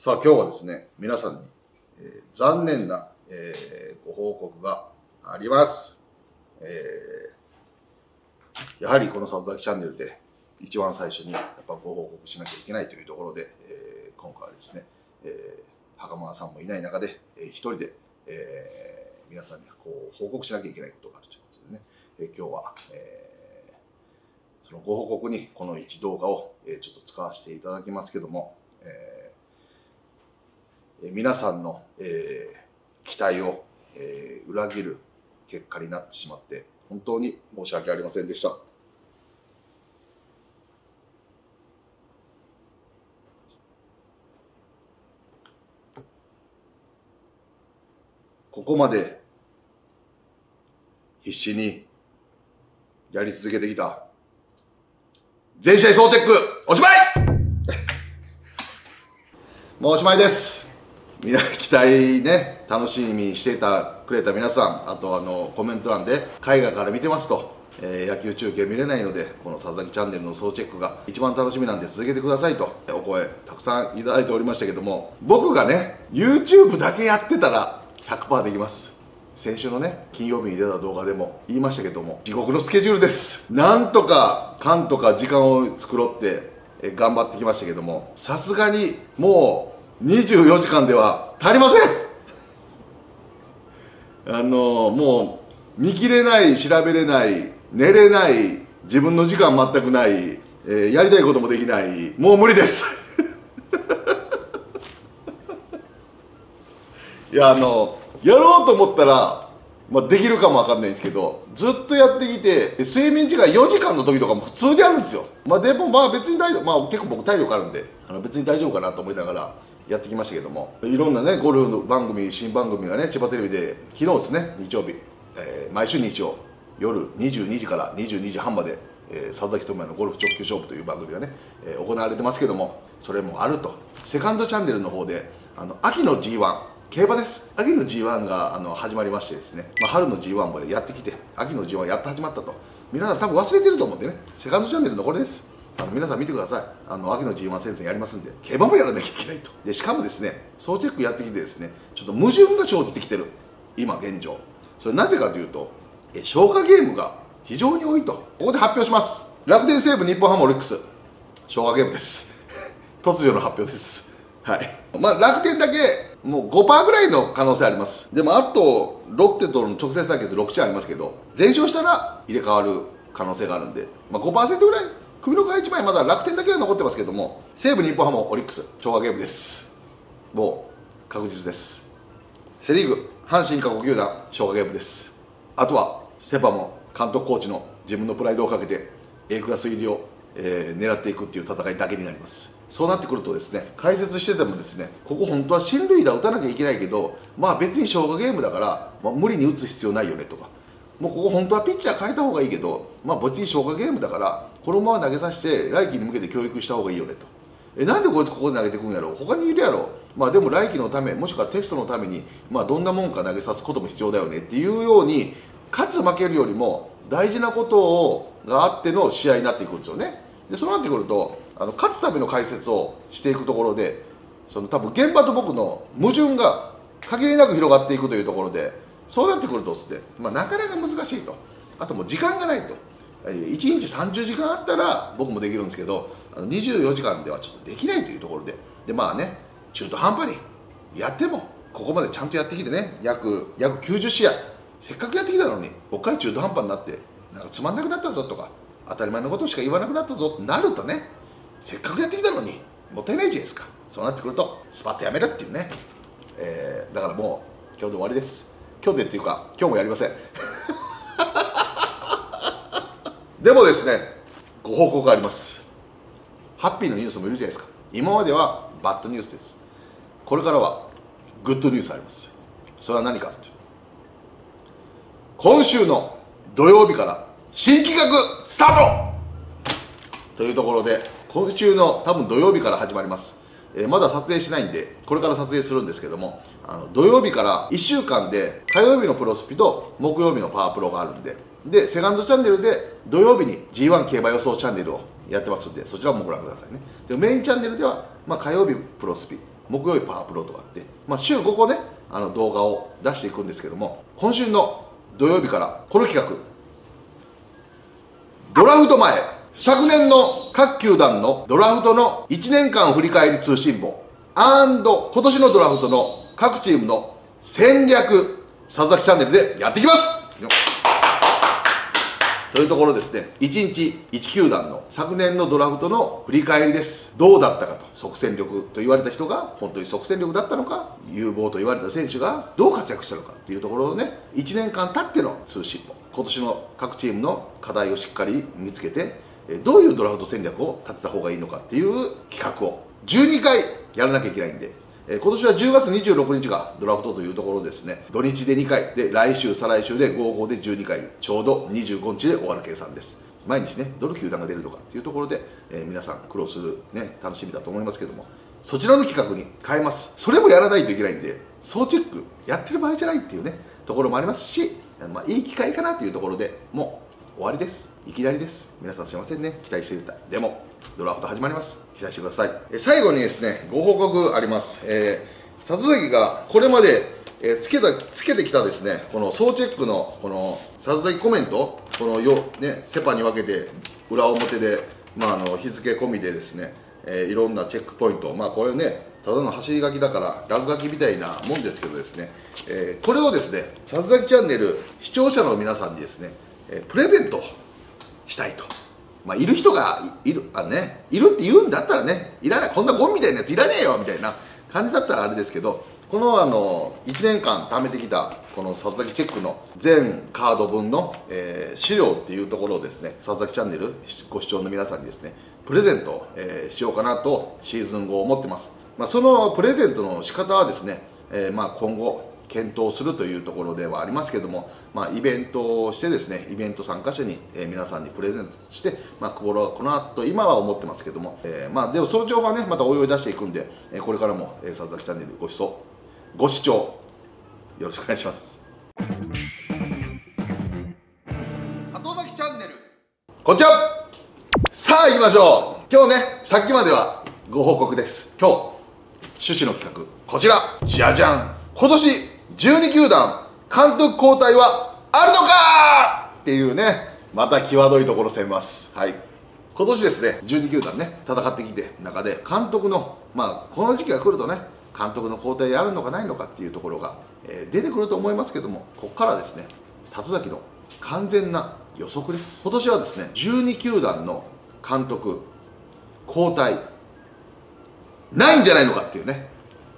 さあ今日はですね、皆さんに、えー残念な、えーご報告があります。えーやはりこの里崎チャンネルで一番最初にやっぱご報告しなきゃいけないというところで、えー今回はですね、えー、袴田さんもいない中で、えー一人で、えー皆さんにこう報告しなきゃいけないことがあるということでね、えー今日は、えーそのご報告にこの1動画を、えーちょっと使わせていただきますけども、えー皆さんの、えー期待を、えー裏切る結果になってしまって本当に申し訳ありませんでした。ここまで必死にやり続けてきた全試合総チェックおしまい もうおしまいです。期待ね、楽しみにしていたくれた皆さん、あとあのコメント欄で海外から見てますと、えー野球中継見れないので、この佐々木チャンネルの総チェックが一番楽しみなんで続けてくださいと、お声たくさんいただいておりましたけども、僕がね、YouTube だけやってたら100%できます。先週のね金曜日に出た動画でも言いましたけども地獄のスケジュールですなんとかかんとか時間を作ろうって頑張ってきましたけどもさすがにもう24時間では足りません。あのもう見切れない調べれない寝れない自分の時間全くない、えーやりたいこともできないもう無理です。いやあのやろうと思ったら、まあ、できるかもわかんないんですけどずっとやってきて睡眠時間4時間の時とかも普通にあるんですよ。まあでもまあ別に大丈夫まあ結構僕体力あるんであの別に大丈夫かなと思いながらやってきましたけどもいろんなねゴルフの番組新番組がね千葉テレビで昨日ですね日曜日、えー毎週日曜夜22時から22時半までえー佐々木智也のゴルフ直球勝負という番組がね、えー行われてますけどもそれもあると。セカンドチャンネルの方であの秋の G1 競馬です。秋の G1 があの始まりましてですね、まあ、春の G1 もやってきて秋の G1 やっと始まったと。皆さん多分忘れてると思うんでねセカンドチャンネルのこれです。あの皆さん見てください。あの秋の G1 戦線やりますんで競馬もやらなきゃいけないと。でしかもですね総チェックやってきてですねちょっと矛盾が生じてきてる。今現状。それなぜかというとえ消化ゲームが非常に多いと。ここで発表します。楽天西武日本ハムオリックス。消化ゲームです。突如の発表です。はい。まあ楽天だけもう5%ぐらいの可能性あります。でもあとロッテとの直接対決6試合ありますけど全勝したら入れ替わる可能性があるんで、まあ、5%ぐらい首の皮1枚まだ楽天だけは残ってますけども西武日本ハムオリックス消化ゲームです。もう確実です。セ・リーグ阪神過去球団消化ゲームです。あとはセ・パも監督コーチの自分のプライドをかけて A クラス入りを、えー狙っていくっていう戦いだけになります。そうなってくるとですね解説しててもですねここ本当は進塁打打たなきゃいけないけどまあ別に消化ゲームだから、まあ、無理に打つ必要ないよねとか。もうここ本当はピッチャー変えた方がいいけどまあ別に消化ゲームだからこのまま投げさせて来季に向けて教育した方がいいよねと。えなんでこいつここで投げてくんやろ他にいるやろ？まあでも来季のためもしくはテストのためにまあどんなもんか投げさすことも必要だよねっていうように勝つ負けるよりも大事なことをがあっての試合になっていくんですよね。でそうなってくるとあの勝つための解説をしていくところでその多分現場と僕の矛盾が限りなく広がっていくというところでそうなってくるとですね、まあ、なかなか難しいと。あともう時間がないと。1日30時間あったら僕もできるんですけど24時間ではちょっとできないというところで。でまあね中途半端にやってもここまでちゃんとやってきてね約約90試合。せっかくやってきたのにここから中途半端になってなんかつまんなくなったぞとか当たり前のことしか言わなくなったぞってなるとねせっかくやってきたのにもったいないじゃないですか。そうなってくるとスパッとやめるっていうね、えーだからもう今日で終わりです。今日でっていうか今日もやりません。でもですねご報告があります。ハッピーのニュースもいるじゃないですか。今まではバッドニュースです。これからはグッドニュースあります。それは何か今週の土曜日から新企画スタート！というところで今週の多分土曜日から始まります、えーまだ撮影しないんでこれから撮影するんですけどもあの土曜日から1週間で火曜日のプロスピと木曜日のパワープロがあるんででセカンドチャンネルで土曜日に G1 競馬予想チャンネルをやってますんでそちらもご覧くださいね。でメインチャンネルでは、まあ、火曜日プロスピ木曜日パワープロとかあって、まあ、週5個ねあの動画を出していくんですけども今週の土曜日からこの企画。ドラフト前。昨年の各球団のドラフトの1年間振り返り通信簿アンド今年のドラフトの各チームの戦略佐々木チャンネルでやっていきます。というところですね1日1球団の昨年のドラフトの振り返りです。どうだったかと即戦力と言われた人が本当に即戦力だったのか有望と言われた選手がどう活躍したのかっていうところをね1年間経っての通信簿。今年の各チームの課題をしっかり見つけてどういうドラフト戦略を立てた方がいいのかっていう企画を12回やらなきゃいけないんで今年は10月26日がドラフトというところですね。土日で2回で来週再来週で合合で12回ちょうど25日で終わる計算です。毎日ねどの球団が出るとかっていうところで、えー皆さん苦労するね楽しみだと思いますけどもそちらの企画に変えます。それもやらないといけないんで総チェックやってる場合じゃないっていうねところもありますし、まあ、いい機会かなというところでもう終わりです。いきなりです。皆さんすいませんね。期待していたでもドラフト始まります。期待してください。え最後にですねご報告あります。えー、里崎がこれまで、えーつけたつけてきたですねこの総チェックのこの里崎コメントこのよねセパに分けて裏表でまああの日付込みでですね、えーいろんなチェックポイントまあこれねただの走り書きだから落書きみたいなもんですけどですね、えーこれをですね里崎チャンネル視聴者の皆さんにですね、えプレゼントしたいと。まあ、いる人がいるあ、ね、いるって言うんだったらねいらないこんなゴンみたいなやついらねえよみたいな感じだったらあれですけどこのあの1年間貯めてきたこの佐々木チェックの全カード分の、えー資料っていうところをですね佐々木チャンネルご視聴の皆さんにですねプレゼント、えーしようかなとシーズン後思ってます、まあ、そのプレゼントの仕方はですね、えーまあ今後検討するというところではありますけども、まあ、イベントをしてですねイベント参加者に、えー皆さんにプレゼントして、まあ、久保はこの後今は思ってますけども、えーまあ、でもその情報はねまたおいおい出していくんで、えーこれからも、えー、佐々木チャンネルご視聴ご視聴よろしくお願いします。里崎チャンネル。こんにちは。さあ行きましょう。今日ねさっきまではご報告です。今日趣旨の企画こちら。じゃじゃん。今年12球団監督交代はあるのかっていうねまた際どいところ攻めます。はい。今年ですね12球団ね戦ってきて中で監督のまあこの時期が来るとね監督の交代あるのかないのかっていうところが、えー出てくると思いますけどもここからですね里崎の完全な予測です。今年はですね12球団の監督交代ないんじゃないのかっていうね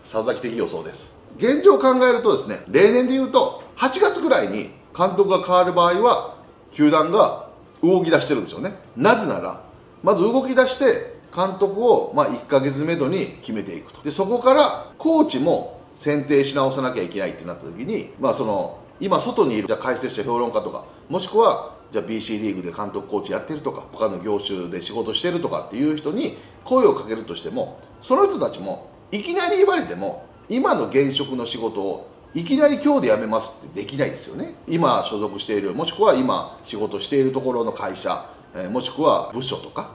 佐々木的予想です。現状考えるとですね例年で言うと8月ぐらいに監督が変わる場合は球団が動き出してるんですよね。なぜならまず動き出して監督をま1ヶ月めどに決めていくと。でそこからコーチも選定し直さなきゃいけないってなった時にまあその今外にいるじゃ解説者評論家とかもしくはじゃ BC リーグで監督コーチやってるとか他の業種で仕事してるとかっていう人に声をかけるとしてもその人たちもいきなり言われても今の現職の仕事をいきなり今日で辞めますってできないですよね。今所属しているもしくは今仕事しているところの会社、もしくは部署とか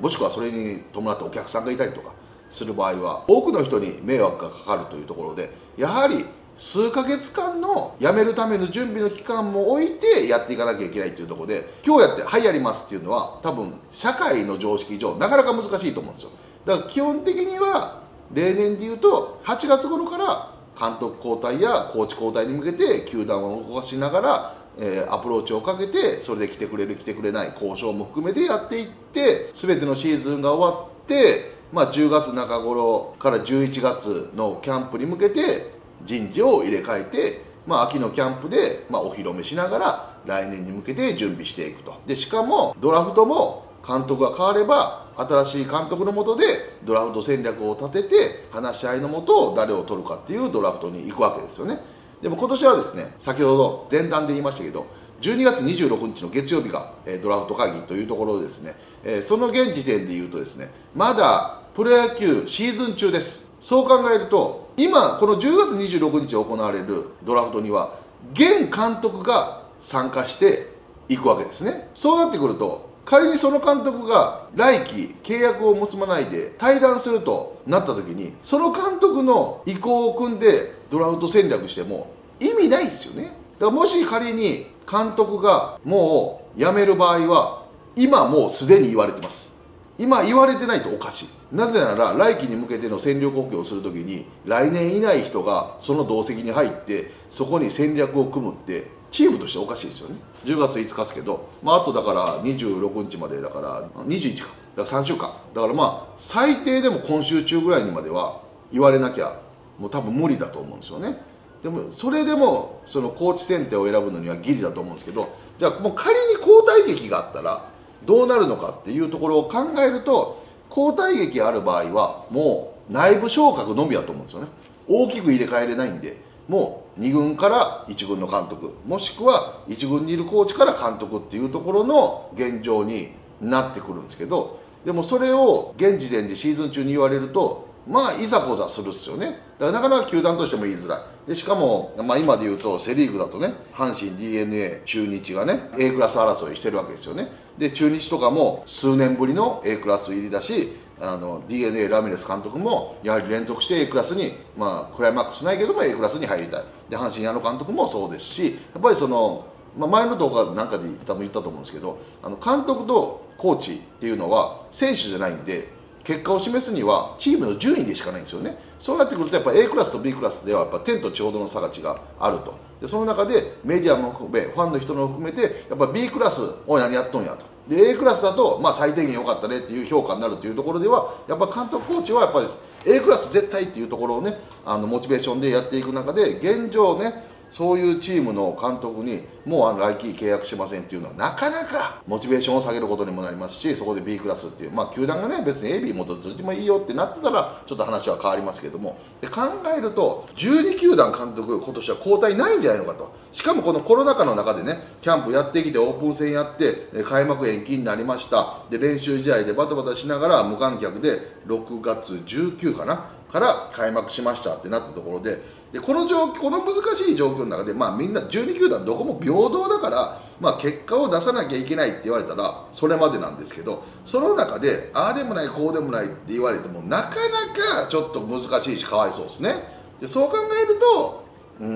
もしくはそれに伴ってお客さんがいたりとかする場合は多くの人に迷惑がかかるというところでやはり数ヶ月間の辞めるための準備の期間も置いてやっていかなきゃいけないというところで今日やって「はいやります」っていうのは多分社会の常識上なかなか難しいと思うんですよ。だから基本的には例年で言うと8月頃から監督交代やコーチ交代に向けて球団を動かしながら、えーアプローチをかけてそれで来てくれる来てくれない交渉も含めてやっていって全てのシーズンが終わって、まあ、10月中頃から11月のキャンプに向けて人事を入れ替えて、まあ、秋のキャンプで、まあ、お披露目しながら来年に向けて準備していくと。でしかもドラフトも監督が変われば新しい監督のもとでドラフト戦略を立てて話し合いのもと誰を取るかっていうドラフトに行くわけですよね。でも今年はですね先ほど前段で言いましたけど12月26日の月曜日が、えドラフト会議というところでですね、えその現時点で言うとですねまだプロ野球シーズン中です。そう考えると今この10月26日行われるドラフトには現監督が参加していくわけですね。そうなってくると仮にその監督が来季契約を結ばないで退団するとなった時にその監督の意向を組んでドラフト戦略しても意味ないですよね。だからもし仮に監督がもう辞める場合は今もうすでに言われてます。今言われてないとおかしい。なぜなら来季に向けての戦力補強をするときに来年いない人がその同席に入ってそこに戦略を組むってチームとしておかしいですよね。10月5日ですけど、まあ、あとだから26日までだから21か。だから3週間。だからまあ最低でも今週中ぐらいにまでは言われなきゃもう多分無理だと思うんですよね。でもそれでもそのコーチ選定を選ぶのにはギリだと思うんですけどじゃあもう仮に交代劇があったらどうなるのかっていうところを考えると交代劇ある場合はもう内部昇格のみだと思うんですよね。大きく入れ替えれないんでもう2軍から1軍の監督もしくは1軍にいるコーチから監督っていうところの現状になってくるんですけどでもそれを現時点でシーズン中に言われるとまあいざこざするっすよね。だからなかなか球団としても言いづらい。でしかも、まあ、今で言うとセ・リーグだとね阪神 d n a 中日がね A クラス争いしてるわけですよね。で中日とかも数年ぶりの A クラス入りだしあの d n a ラミレス監督もやはり連続して A クラスに、まあ、クライマックスしないけども A クラスに入りたい。で阪神矢野監督もそうですしやっぱりその、まあ、前の動画なんかで多分言ったと思うんですけどあの監督とコーチっていうのは選手じゃないんで結果を示すにはチームの順位でしかないんですよね。そうなってくるとやっぱ A クラスと B クラスではやっぱ天と地ほどの差が違うあると。でその中でメディアも含めファンの人も含めてやっぱ B クラスおい何やっとんやと。で A クラスだと、まあ、最低限良かったねっていう評価になるというところではやっぱ監督コーチはやっぱり A クラス絶対っていうところをねあのモチベーションでやっていく中で現状ねそういうチームの監督にもうあの来季契約しませんっていうのはなかなかモチベーションを下げることにもなりますしそこで B クラスっていうまあ球団がね別に AB もどっちもいいよってなってたらちょっと話は変わりますけどもで考えると12球団監督今年は交代ないんじゃないのかと。しかもこのコロナ禍の中でねキャンプやってきてオープン戦やって開幕延期になりました。で練習試合でバタバタしながら無観客で6月19かな？から開幕しましたってなったところででこの状この難しい状況の中で、まあ、みんな12球団どこも平等だから、まあ、結果を出さなきゃいけないって言われたらそれまでなんですけどその中でああでもないこうでもないって言われてもなかなかちょっと難しいしかわいそうですね。でそう考えると、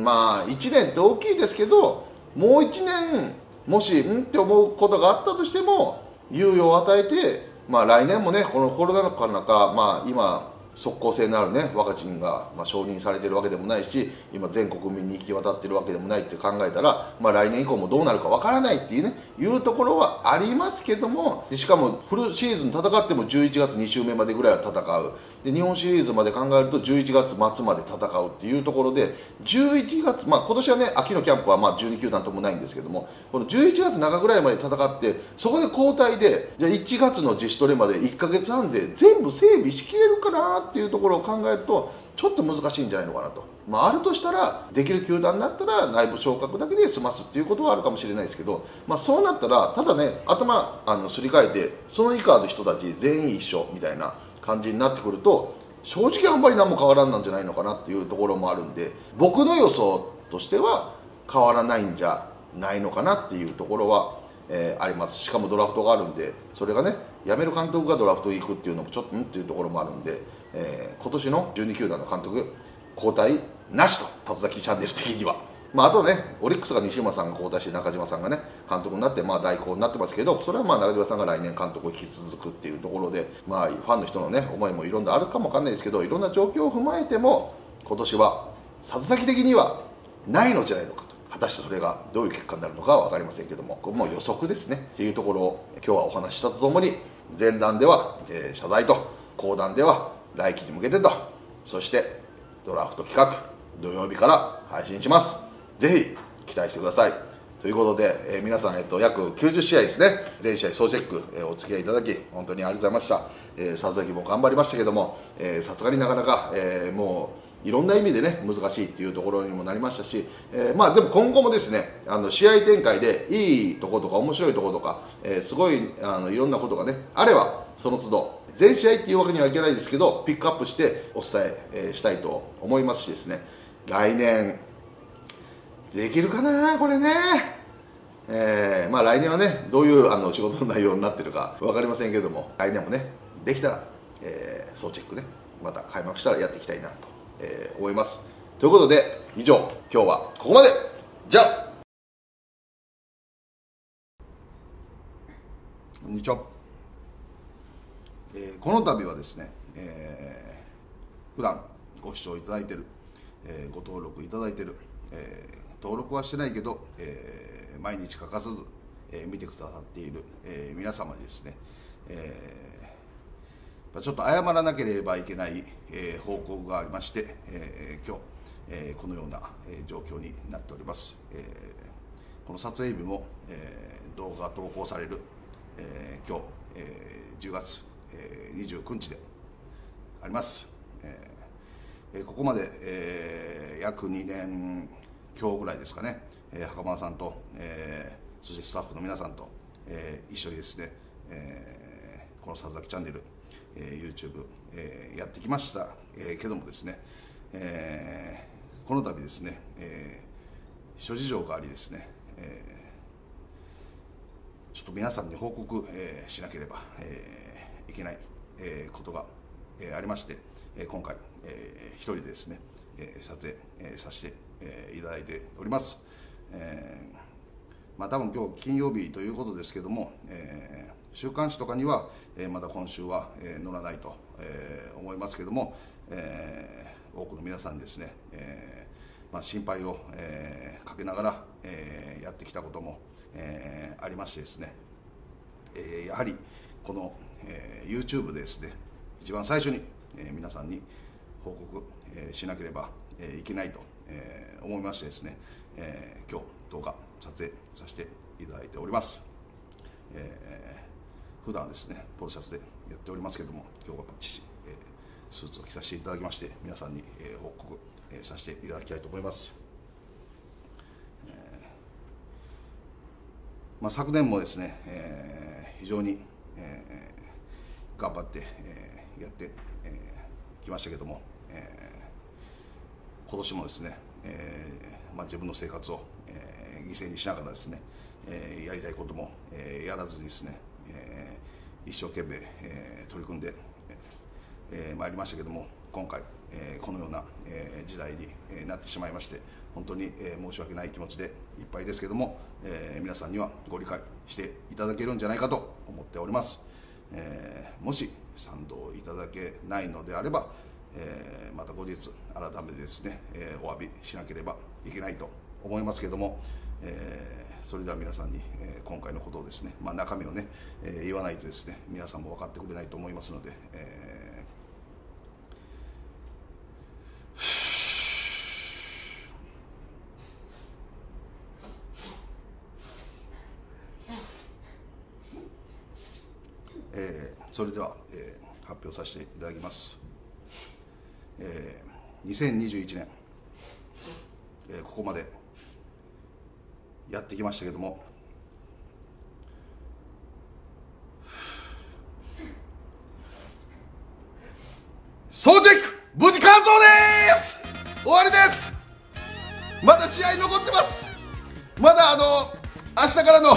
まあ1年って大きいですけどもう1年もしんって思うことがあったとしても猶予を与えて、まあ、来年もねこのコロナ禍の中、まあ、今即効性のあるねワクチンが、まあ、承認されてるわけでもないし今全国民に行き渡ってるわけでもないって考えたら、まあ、来年以降もどうなるかわからないっていうねいうところはありますけどもしかもフルシーズン戦っても11月2週目までぐらいは戦う。で日本シリーズまで考えると11月末まで戦うっていうところで11月まあ今年はね秋のキャンプはまあ12球団ともないんですけどもこの11月中ぐらいまで戦ってそこで交代でじゃあ1月の自主トレまで1か月半で全部整備しきれるかなっていうところを考えるとちょっと難しいんじゃないのかなと。まあ、あるとしたらできる球団だったら内部昇格だけで済ますっていうことはあるかもしれないですけど、まあ、そうなったらただね頭あのすり替えてその以下の人たち全員一緒みたいな感じになってくると正直あんまり何も変わらんなんじゃないのかなっていうところもあるんで僕の予想としては変わらないんじゃないのかなっていうところは、えー、ありますしかもドラフトがあるんでそれがね辞める監督がドラフトに行くっていうのもちょっとんっていうところもあるんで、えー、今年の12球団の監督交代なしと竜崎チャンネル的には。まあ、あとね、オリックスが西村さんが交代して中島さんがね、監督になって、まあ、代行になってますけど、それはまあ中島さんが来年監督を引き続くっていうところで、まあ、ファンの人のね、思いもいろんなあるかもわかんないですけど、いろんな状況を踏まえても、今年は、里崎的にはないのじゃないのかと。果たしてそれがどういう結果になるのかは分かりませんけども、これも予測ですね。っていうところを今日はお話ししたとともに、前段では、えー、謝罪と、後段では来季に向けてと、そしてドラフト企画、土曜日から配信しますぜひ期待してください。ということで、えー、皆さん、えっと、約90試合ですね。全試合総チェック、えー、お付き合いいただき本当にありがとうございました、えー、里崎も頑張りましたけどもさすがになかなか、えー、もういろんな意味でね難しいっていうところにもなりましたし、えー、まあでも今後もですねあの試合展開でいいとことか面白いとことか、えー、すごいあのいろんなことがねあればその都度全試合っていうわけにはいけないですけどピックアップしてお伝ええー、したいと思いますしですね。来年できるかなこれね。えー、まあ来年はねどういうあの仕事の内容になってるか分かりませんけども来年もねできたら、えー、総チェックねまた開幕したらやっていきたいなと、えー、思います。ということで以上今日はここまで。じゃあ。こんにちは、えー、この度はですね、えー、普段ご視聴いただいてる、えー、ご登録いただいてる、えー、登録はしてないけど、えー、毎日欠かさず、えー、見てくださっている、えー、皆様にですね、えー、ちょっと謝らなければいけない、えー、報告がありまして、えー、今日、えー、このような、えー、状況になっております、えー、この撮影日も、えー、動画が投稿される、えー、今日、えー、10月、えー、29日であります、えー、ここまで、えー、約2年強ぐらいですかね、えー、袴田さんと、えー、そしてスタッフの皆さんと、えー、一緒にですね、えー、この「さざきチャンネル」えー、YouTube、えー、やってきました、えー、けどもですね、えー、この度ですね、えー、諸事情がありですね、えーちょっと皆さんに報告、えー、しなければ、えー、いけない、えー、ことが、えー、ありまして、えー、今回、えー、一人でですね、えー、撮影、えー、させて、えー、いただいております、えーまあ、多分今日金曜日ということですけども、えー、週刊誌とかには、えー、まだ今週は、えー、載らないと、えー、思いますけども、えー、多くの皆さんにですね、えーまあ、心配を、えー、かけながら、えー、やってきたことも、えー、ありましてですね、えー、やはりこの、えー、YouTube でですね一番最初に、えー、皆さんに報告、えー、しなければ、えー、いけないと、えー、思いましてですね、えー、今日動画撮影させていただいております、えー、普段ですねポロシャツでやっておりますけども今日はバッチリ、えー、スーツを着させていただきまして皆さんに、えー、報告、えー、させていただきたいと思います。まあ、昨年もですね、えー、非常に、えー、頑張って、えー、やってき、えー、ましたけども、えー、今年もですね、えーまあ、自分の生活を、えー、犠牲にしながらですね、えー、やりたいことも、え、やらずにですね、え、一生懸命、え、取り組んで、えー、りましたけども今回、え、このような、え、時代に、なってしまいまして本当に、え、申し訳ない気持ちでいっぱいですけども、え、皆さんにはご理解していただけるんじゃないかと思っております、え、もし賛同いただけないのであれば、えー、また後日改めてですね、えー、お詫びしなければいけないと思いますけれども、えー、それでは皆さんに、えー、今回のことをですね、まあ、中身をね、えー、言わないとですね皆さんも分かってくれないと思いますので、えーそれでは、えー、発表させていただきます、えー、2021年、えー、ここまでやってきましたけども総チェック無事完走です！終わりです！まだ試合残ってます！まだあの明日からの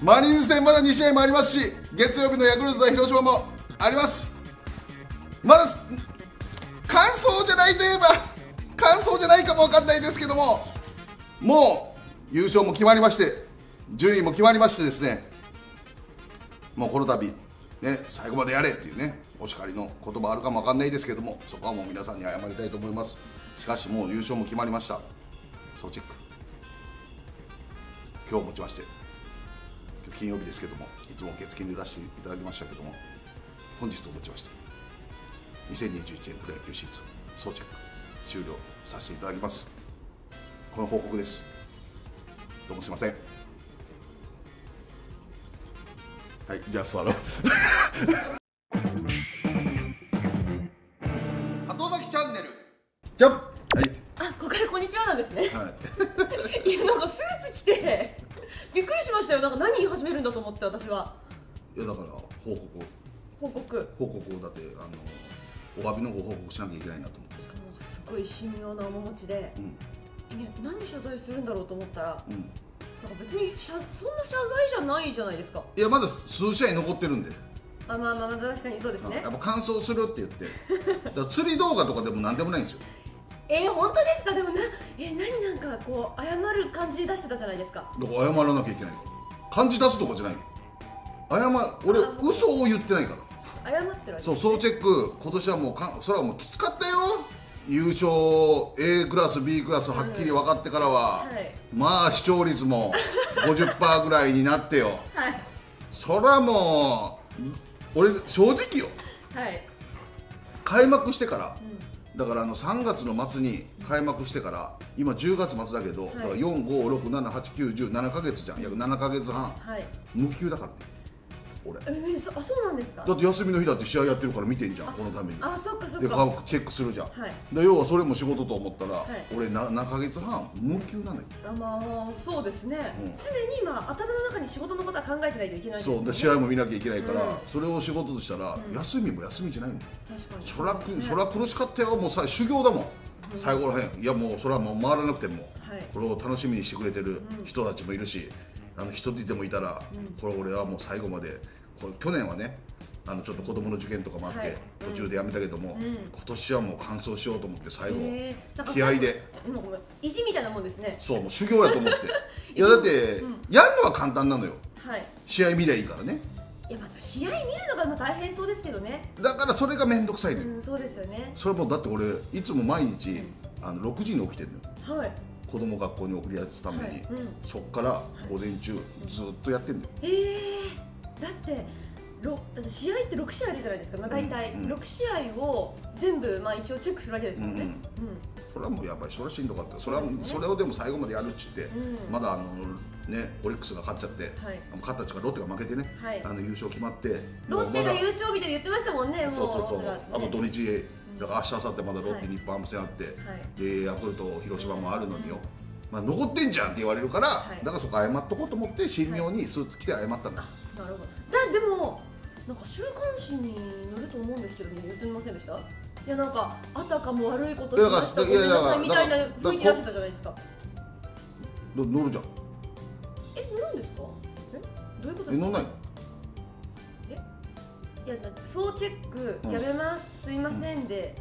マリーンズ戦まだ2試合もありますし月曜日のヤクルト対広島もあります。まだ完走じゃないといえば完走じゃないかも分かんないですけどももう優勝も決まりまして順位も決まりましてですねもうこの度ね最後までやれっていうねお叱りの言葉あるかも分かんないですけどもそこはもう皆さんに謝りたいと思います。しかしもう優勝も決まりました。総チェック。今日もちまして今日金曜日ですけどもいつも月金で出していただきましたけども本日ともちまして。2021年プロ野球シーズン総チェック終了させていただきます。この報告です。どうもすいません。はいじゃあ座ろう。里崎チャンネル。じゃはい。あここからこんにちはなんですね。はい。いやなんかスーツ着てびっくりしましたよ。なんか何言い始めるんだと思って私は。いやだから報告報告。報告をだってあのお詫びのご報告しなきゃいけないなと思ってすごい神妙な面持ちで、うん、ね、何謝罪するんだろうと思ったら、うん、別に謝そんな謝罪じゃないじゃないですか。いやまだ数試合残ってるんで。あまあまあまあ確かにそうですね。やっぱ完走するって言って。だから釣り動画とかでも何でもないんですよ。えー、本当ですか？でもなえ何なんかこう謝る感じ出してたじゃないですか？だから謝らなきゃいけない。から漢字出すとかじゃない。謝る俺嘘を言ってないから謝ってるわけそう総チェック。今年はもうかんそれはもうきつかったよ。優勝 A クラス B クラスはっきり分かってからは、はい。まあ視聴率も50%ぐらいになってよ。はい。そりゃもう俺正直よ。はい。開幕してから、だからあの3月の末に開幕してから今10月末だけど、だから456789107ヶ月じゃん。約7ヶ月半。はい。無休だからね俺えー、そあそうなんですか？だって休みの日だって試合やってるから見てんじゃんこのために。あそっかそっでか顔チェックするじゃん、はい。で要はそれも仕事と思ったら、い。俺な7ヶ月半無休なのよ。あまあそうですね、うん。常に今頭の中に仕事のことは考えてないといけないんですよ、ね、そうで試合も見なきゃいけないから、うん。それを仕事としたら、休みも休みじゃないの確かに。そらくそら苦しかったよもうさ修行だもん、最後らへん。いやもうそれはもう回らなくても、はい。これを楽しみにしてくれてる人たちもいるし、あの一人でもいたら、これ俺はもう最後までこれ去年はねあのちょっと子供の受験とかもあって、はい。途中でやめたけども、ん。今年はもう完走しようと思って最後、へー。気合で。今ごめん意地みたいなもんですね。そうもう修行やと思って。いやだって、やるのは簡単なのよ。はい。試合見りゃいいからね。いやまあ試合見るのがまあ大変そうですけどね。だからそれが面倒くさいのよ、うんそうですよね。それもだって俺いつも毎日あの6時に起きてるのよ。はい。子供学校に送り出すために、はい。うん。そっから午前中ずっとやってんのよ、えー、だって試合って6試合あるじゃないですか、まあ、大体うんうん。6試合を全部、まあ、一応チェックするわけですもんね、うんうん。それはもうやばいそれはしんどかった。それはね。それをでも最後までやるっちって、うん。まだあのねオリックスが勝っちゃって、はい。勝ったっちかロッテが負けてね、はい。あの優勝決まってロッテが優勝みたいに言ってましたもんねもう。そうそうそう、ねあと土日だから明日明後日まだロッテはい。日本ハム戦あって、い。でヤクルト広島もあるのによ、まあ、残ってんじゃんって言われるから、はい。だからそこ謝っとこうと思って神妙にスーツ着て謝ったんだ、なるほど。だでもなんか週刊誌に載ると思うんですけどね言ってみませんでした？いやなんかあたかも悪いことしましたごめんなさいみたいな雰囲気出してたじゃないですか。ど乗るじゃん。え乗るんですか？え？どういうことえですか？乗んないの？いやだって総チェックうん。やめます、すいませんで、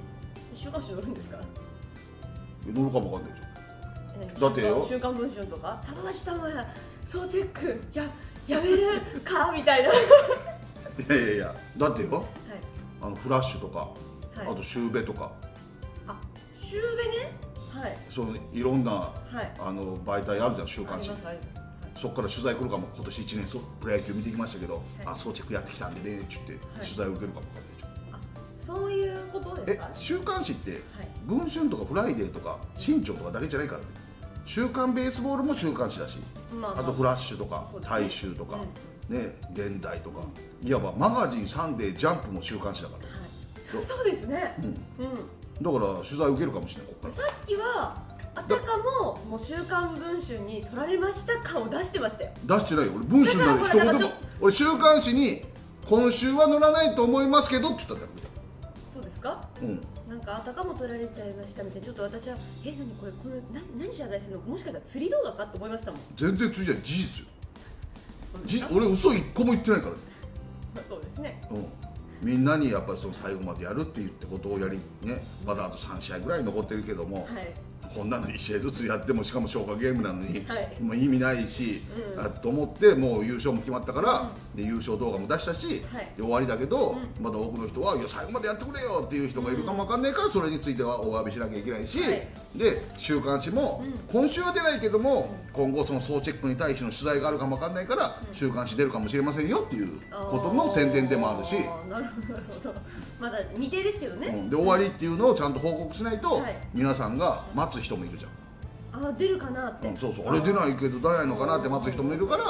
週刊誌乗るんですか？え乗るかもわかんないじゃん。えだってよ。週刊文春とか里崎智也総チェック。ややめるか？みたいな。はいいやいやいや。だってよ。あのフラッシュとか、はい。あとシューベとか。あシューベね？はい。そのいろんな、はい。あの媒体あるじゃん週あ刊誌そこから取材来るかも今年1年そうプロ野球見てきましたけど、はい。あ装着やってきたんでねっちって、はい。取材を受けるかもわかんないじゃん。あそういうことですえか週刊誌って、はい。文春とかフライデーとか新潮とかだけじゃないからね週刊ベースボールも週刊誌だし、まあとフラッシュとか、ね。大衆とか、ね現代とか、いわばマガジンサンデージャンプも週刊誌だから、はい。そうですね。うん。うん。だから取材受けるかもしれないここかさっきはあたかももう週刊文春に取られましたかを出してましたよ。ら出してないよ。俺文春な一言も。俺週刊誌に今週は載らないと思いますけどって言ったんだよ。そうですか？うんかあたかも取られちゃいましたみたいなちょっと私はえ何これこのな何謝罪するの？もしかしたら釣り動画かと思いましたもん。全然ついてない事実よ。じ俺嘘一個も言ってないからね。そうですね。うん。みんなにやっぱりその最後までやるって言ってことをやりねまだあと3試合ぐらい残ってるけども、はいこんなの1試合ずつやってもしかも消化ゲームなのに、はい。もう意味ないし、うん。あと思ってもう優勝も決まったから、で優勝動画も出したし、はい。で終わりだけど、うん。まだ多くの人はいや最後までやってくれよっていう人がいるかもわかんないから、それについてはお詫びしなきゃいけないし、はい。で週刊誌も、うん。今週は出ないけども、今後その総チェックに対しての取材があるかもわかんないから、週刊誌出るかもしれませんよっていうことの宣伝でもあるし。ーなるほど。まだ未定ですけどね、うん。で終わりっていうのをちゃんと報告しないと、はい。皆さんが待つ人もいるじゃん。あ出るかなって、うんそうそう。あれ出ないけど出ないのかなって待つ人もいるから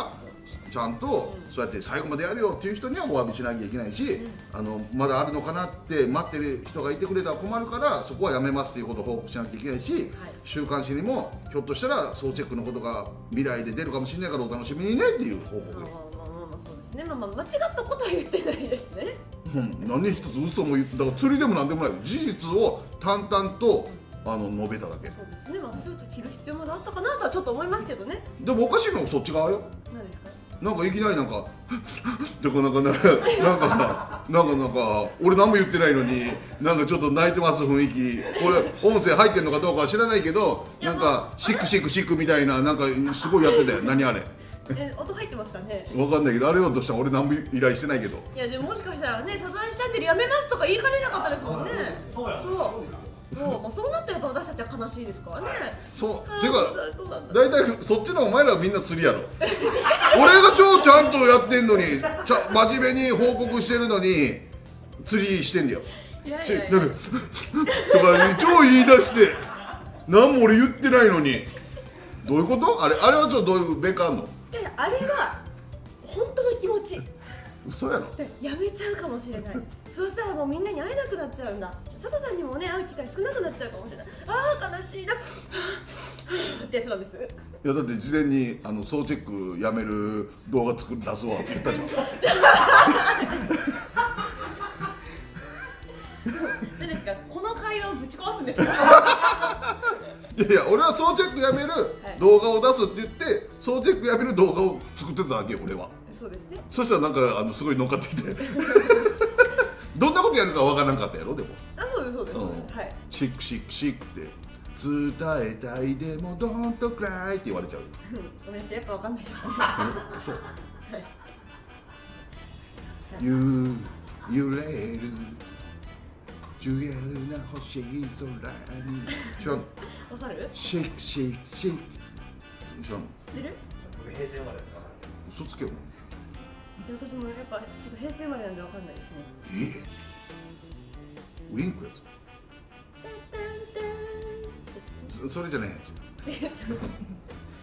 ちゃんとそうやって最後までやるよっていう人にはお詫びしなきゃいけないし、あのまだあるのかなって待ってる人がいてくれたら困るからそこはやめますっていうことを報告しなきゃいけないし、週刊誌にもひょっとしたら総チェックのことが未来で出るかもしれないからお楽しみにねっていう報告まあまあまあまあそうですね。まあまあ間違ったことは言ってないですね。うん何一つ嘘も言ってだから釣りでも何でもない事実を淡々とあの述べただけ。そうですね。まあスーツ着る必要まであったかなとはちょっと思いますけどね。でもおかしいのはそっち側よ。何ですか？なんかいきなりなんかでこなんかななんかなんかなんか俺何も言ってないのになんかちょっと泣いてます雰囲気。これ音声入ってんのかどうかは知らないけどなんかシックシックシックみたいななんかすごいやってたよ。何あれ。え音入ってますかね？わかんないけどあれよとした？ら俺何も依頼してないけど。いやでももしかしたらねサザエチャンネルやめますとか言いかねなかったですもんね。そうや。そうそう、まあ、そうなったらやっぱ私たちは悲しいですからね。そう。ていうかそうなんだ大体そっちのお前らみんな釣りやろ。俺が超ちゃんとやってんのにちゃ真面目に報告してるのに釣りしてんだよ。しいやいやいや。なんか とか超言い出して何も俺言ってないのに。どういうこと？あれあれはちょっとどういう弁解あんの？いやあれは本当の気持ち。嘘やろ。でやめちゃうかもしれない。そしたらもうみんなに会えなくなっちゃうんだ佐藤さんにもね会う機会少なくなっちゃうかもしれない。ああ悲しいな。ってやってたんです。いやだって事前にあの総チェックやめる動画作り出すわって言ったじゃん。でですか？この会話をぶち壊すんですか？いやいや俺は総チェックやめる動画を出すって言って総チェックやめる動画を作ってただけよ俺は。そうですね。そしたらなんかあのすごい乗っかってきて。どんなことやるかわからなかったやろでもあそうですそうです、うん。はい。シックシックシックって。伝えたいでもドンとクライって言われちゃう。ごめんなさいやっぱわかんないですね。うんそう。はい。ゆ揺れる。ジュエルな星空に。ション。わかる？シックシックシック。ション。知ってる？僕平成生まれだから。嘘つけよ。いや私もやっぱちょっと平成生まれなんでわかんないですね。え？ウィンクやつそそれじゃないやつ。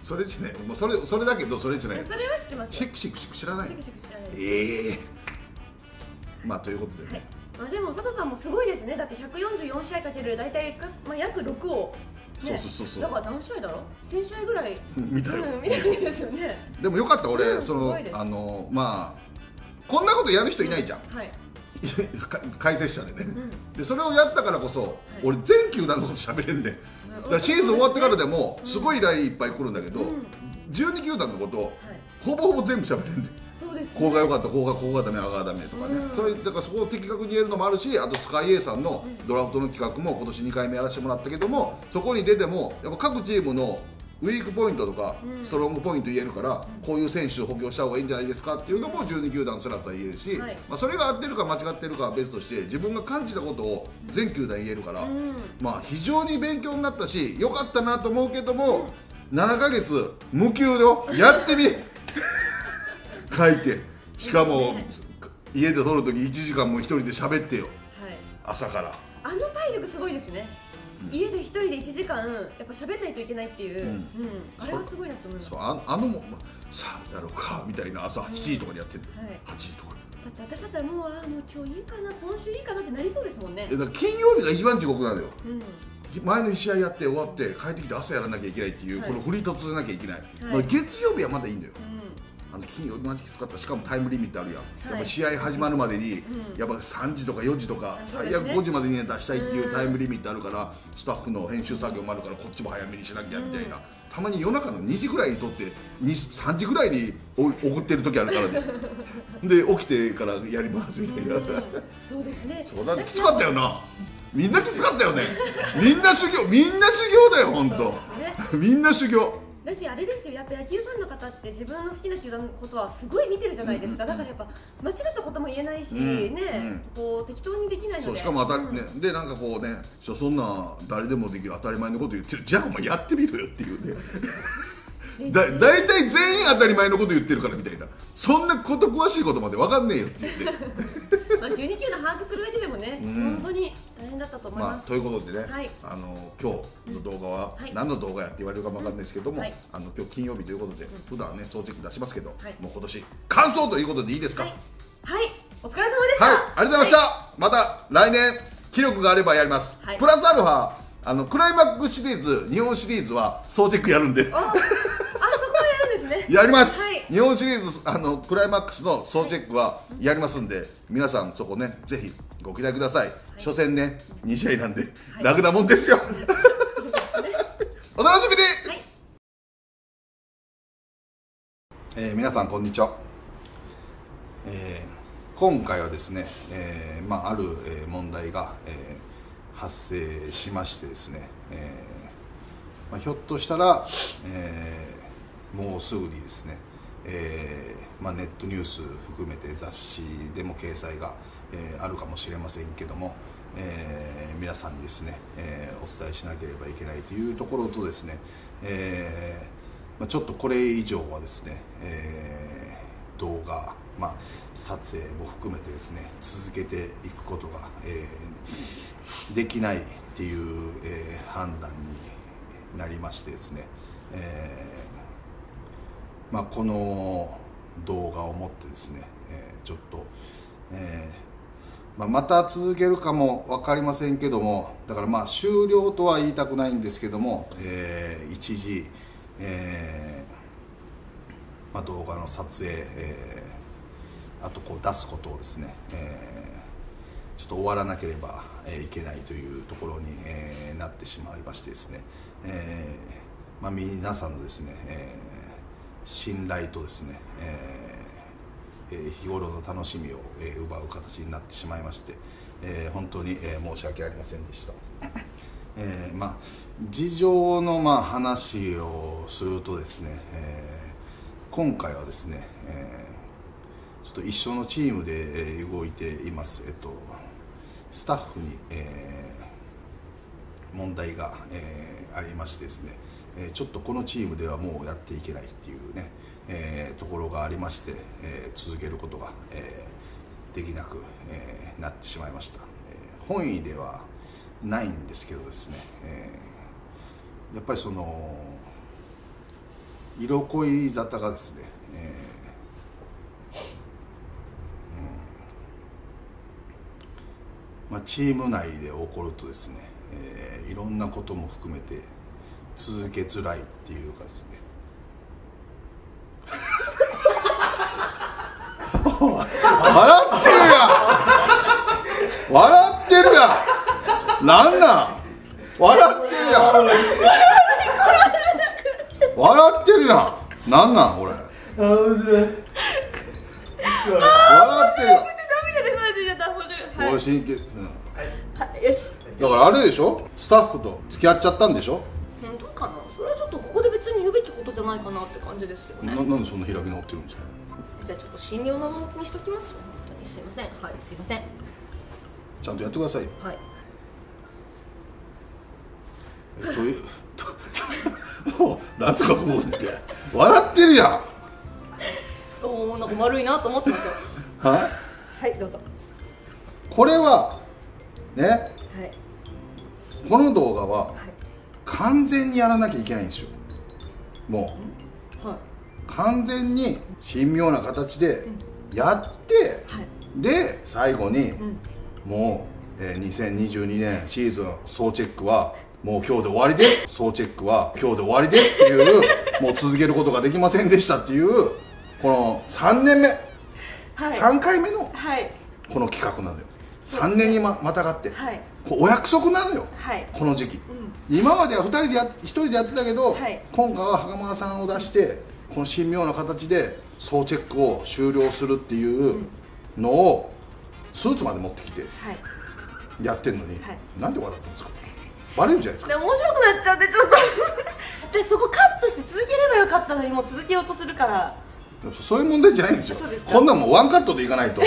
それじゃない。もうそれそれだけどそれじゃないやつ。それは知ってます？シックシックシック知らない？シクシク知らない。ええ。まあということでね、まあでも佐藤さんもすごいですね。だって144試合かける大体か、まあ、約6を、ね、そうそうそうそう。だから何試合だろ？1000試合ぐらい。見たよ。うん、見たいですよね。でもよかった俺、うんそのあのまあこんなことやる人いないじゃん、はい。か 解説者でね、ん。でそれをやったからこそ、俺全球団のこと喋れんで、だからシーズン終わってからでもすごい依頼いっぱい来るんだけど、うん。12球団のことはい。ほぼほぼ全部喋れんで。そうです、ね、こうが良かったこうがここがダメああがダメとかね、うん。それだからそこを的確に言えるのもあるしあとスカイ A さんのドラフトの企画も今年2回目やらせてもらったけどもそこに出てもやっぱ各チームのウィークポイントとかうん。ストロングポイント言えるから、こういう選手を補強した方がいいんじゃないですかっていうのも12球団すらつは言えるし、はい。まあ、それが合ってるか間違ってるかは別として自分が感じたことを全球団言えるから、うん。まあ非常に勉強になったし良かったなと思うけども、7ヶ月無給よやってみ 書いてしかも、ね。家で撮る時1時間も一人で喋ってよ。はい。朝から。あの体力すごいですね、家で一人で1時間やっぱ喋んないといけないっていう、ううん。んあれはすごいなと思います。そうああのもさあやろうかみたいな朝7時とかにやってる、はい。8時とかだって私だったらもうあーもう今日いいかな今週いいかなってなりそうですもんね。金曜日が一番地獄なのよ。うん。前の日試合やって終わって帰ってきて朝やらなきゃいけないっていう、はい。このフリートさせなきゃいけない、い。まあ月曜日はまだいいんだよ。うんあの金曜日マジきつかったしかもタイムリミットあるやん、い。やっぱ試合始まるまでに、うん。やっぱ3時とか4時とか、最悪あそうですね。5時までに出したいっていううんタイムリミットあるから、スタッフの編集作業もあるからこっちも早めにしなきゃみたいな、たまに夜中の2時ぐらいにとって2 3時ぐらいにお送ってる時あるからね。で起きてからやりますみたいな、うん。そうですね。そうだってきつかったよな。みんなきつかったよね。みんな修行みんな修行だよ本当。ね。みんな修行だしあれですよやっぱ野球ファンの方って自分の好きな球団のことはすごい見てるじゃないですか。だからやっぱ間違ったことも言えないし、うんね、うん。こう適当にできないので。しかも当たり、うん。ねでなんかこうねそそんな誰でもできる当たり前のこと言ってる。じゃあお前やってみろよっていうねだ大体全員当たり前のこと言ってるからみたいな。そんなこと詳しいことまで分かんねえよって言って。まあ12球団把握するだけでもね、うん。本当に大変だったと思います、まあということでね、はい。あの今日の動画ははい。何の動画やって言われるかも分かんないですけども、はい。あの今日金曜日ということで、普段はね掃除機出しますけど、はい。もう今年完走ということでいいですか？はい、はい、お疲れ様でした。はい、ありがとうございました、また来年記録があればやります、はい。プラスアルファあのクライマックスシリーズ日本シリーズはソーテックやるんでやります、はい。日本シリーズあのクライマックスの総チェックはやりますんで、皆さんそこねぜひご期待ください、初戦ね2試合なんで、楽なもんですよ。お楽しみに、はい。えー皆さんこんにちは、えー今回はですね、えーまあ、ある、えー問題が、えー発生しましてですね、えーまあ、ひょっとしたら、えーもうすぐにですね、えーまあ、ネットニュース含めて雑誌でも掲載が、えーあるかもしれませんけども、えー皆さんにですね、えお伝えしなければいけないというところとですね、えまあ、ちょっとこれ以上はですね、えー動画、まあ、撮影も含めてですね続けていくことが、えできないっていう、え判断になりましてですね、えーまあ、この動画をもってですね、えーちょっと、えーまあ、また続けるかも分かりませんけどもだからまあ終了とは言いたくないんですけども、えー一時、えまあ、動画の撮影、えあとこう出すことをですね、えーちょっと終わらなければいけないというところに、えなってしまいましてですね、えまあ、皆さんのですね、えー信頼とですね、えーえ日頃の楽しみを、え奪う形になってしまいまして、えー本当に、え申し訳ありませんでした。えーまあ、事情のまあ話をするとですね、えー今回はですね、えーちょっと一緒のチームでえ動いています、えっと、スタッフに、えー問題が、えーありましてですね、えちょっとこのチームではもうやっていけないっていうね、えーところがありまして、えー続けることが、えーできなく、えなってしまいました、え本意ではないんですけどですね、えやっぱりその色恋沙汰がですね、えーまあ、チーム内で起こるとですね、えいろんなことも含めて続けづらいっていうかですね。笑ってるやん。笑ってるやん。なんなん？笑ってるやん。笑ってるやん。なんなん？これ。あ面白い。笑ってるやん。涙でそうですた。面白い。はい。これ真剣、うん。はい。だからあれでしょ？スタッフと付き合っちゃったんでしょ？うんどうかな？それはちょっとここで別に言うべきことじゃないかなって感じですけどね。ななんでそんな開き直ってるんですかじゃあちょっと神妙な面持ちにしときますよ本当に。すいません。はいすいません。ちゃんとやってください。よはい。えというともうなんとかこうって。笑ってるやん。おおなんか丸いなと思ってますよ。はい。はいどうぞ。これはね。はい。この動画ははい完全にやらなきゃいけないんですよ。もう。はい。完全に神妙な形でやって、はい。で最後に、ん。もう、えー2022年シーズン総チェックはもう今日で終わりです。総チェックは今日で終わりですっていう もう続けることができませんでしたっていうこの3年目、はい。3回目のはい。この企画なのよ。3年にままたがって、はいお約束なのよ、はい。この時期、今までは2人でやっ1人でやってたけど、はい。今回は袴田さんを出してこの神妙な形で総チェックを終了するっていうのをスーツまで持ってきてはい。やってんのに、はい。なんで笑ってるんですか？バレるじゃないですか。で面白くなっちゃってちょっと。でそこカットして続ければよかったのにもう続けようとするから。そういう問題じゃないんですよ。こんなんもうワンカットでいかないと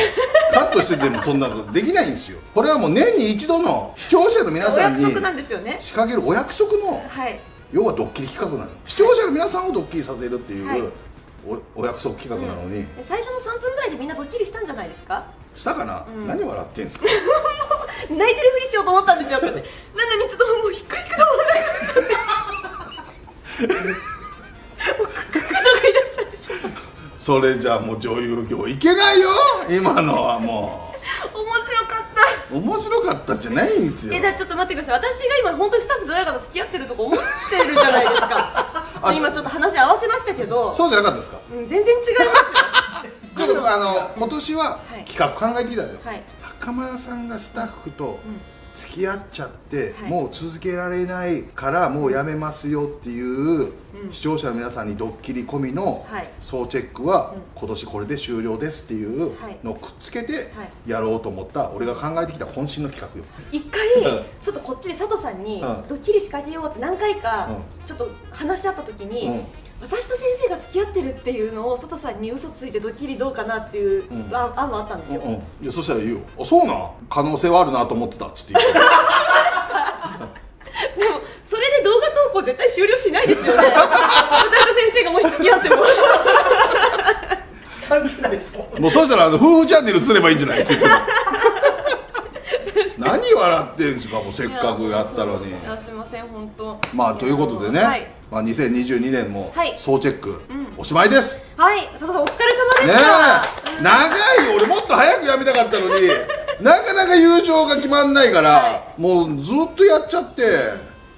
カットしててもそんなことできないんですよ。これはもう年に一度の視聴者の皆おさんに仕掛けるお約束のはい。要はドッキリ企画なの視聴者の皆さんをドッキリさせるっていう、はい。おお約束企画なのに、で最初の3分ぐらいでみんなドッキリしたんじゃないですか？したかな、ん。何笑ってんすか？泣いてるふりしようと思ったんですよってなのにちょっともうひっくりくらもなくなっちゃって。もうクックックとか言い出しちゃって。ちょっとそれじゃあもう女優業いけないよ今のはも面白かった。う面白かったじゃないんですよ。えだちょっと待ってください。私が今本当にスタッフと誰かと付き合ってるとか思ってるじゃないですか。あ今ちょっと話合わせましたけど。そうじゃなかったですか？うん全然違いますよ。ちょっとあの今年ははい。企画考えてきたのよ、はい。袴田さんがスタッフと付き合っちゃって、はい。もう続けられないからもうやめますよっていう、視聴者の皆さんにドッキリ込みのはい。総チェックは、うん。今年これで終了ですっていうはい。のをくっつけてはい。やろうと思った俺が考えてきた渾身の企画よ。一回うん。ちょっとこっちで佐藤さんにうん。ドッキリ仕掛けようって何回かうん。ちょっと話し合った時に、うん私と先生が付き合ってるっていうのを佐藤さんに嘘ついてドッキリどうかなっていううん。案案もあったんですよ、うんうん、いやそしたら言うよ「あそうなん？可能性はあるなと思ってた」っつって言うでもそれで動画投稿絶対終了しないですよね。私と先生がもし付き合っても。関係ないですもうそしたらあの夫婦チャンネルすればいいんじゃないって言って 何笑ってんすかもうせっかくやったのに。すいません本当。まあということでね、はい、まあ、2022年もはい。総チェック、おしまいです。はい、佐藤さんお疲れ様でねした、え。長い俺もっと早くやめたかったのに。なかなか優勝が決まんないから、はもうずっとやっちゃって、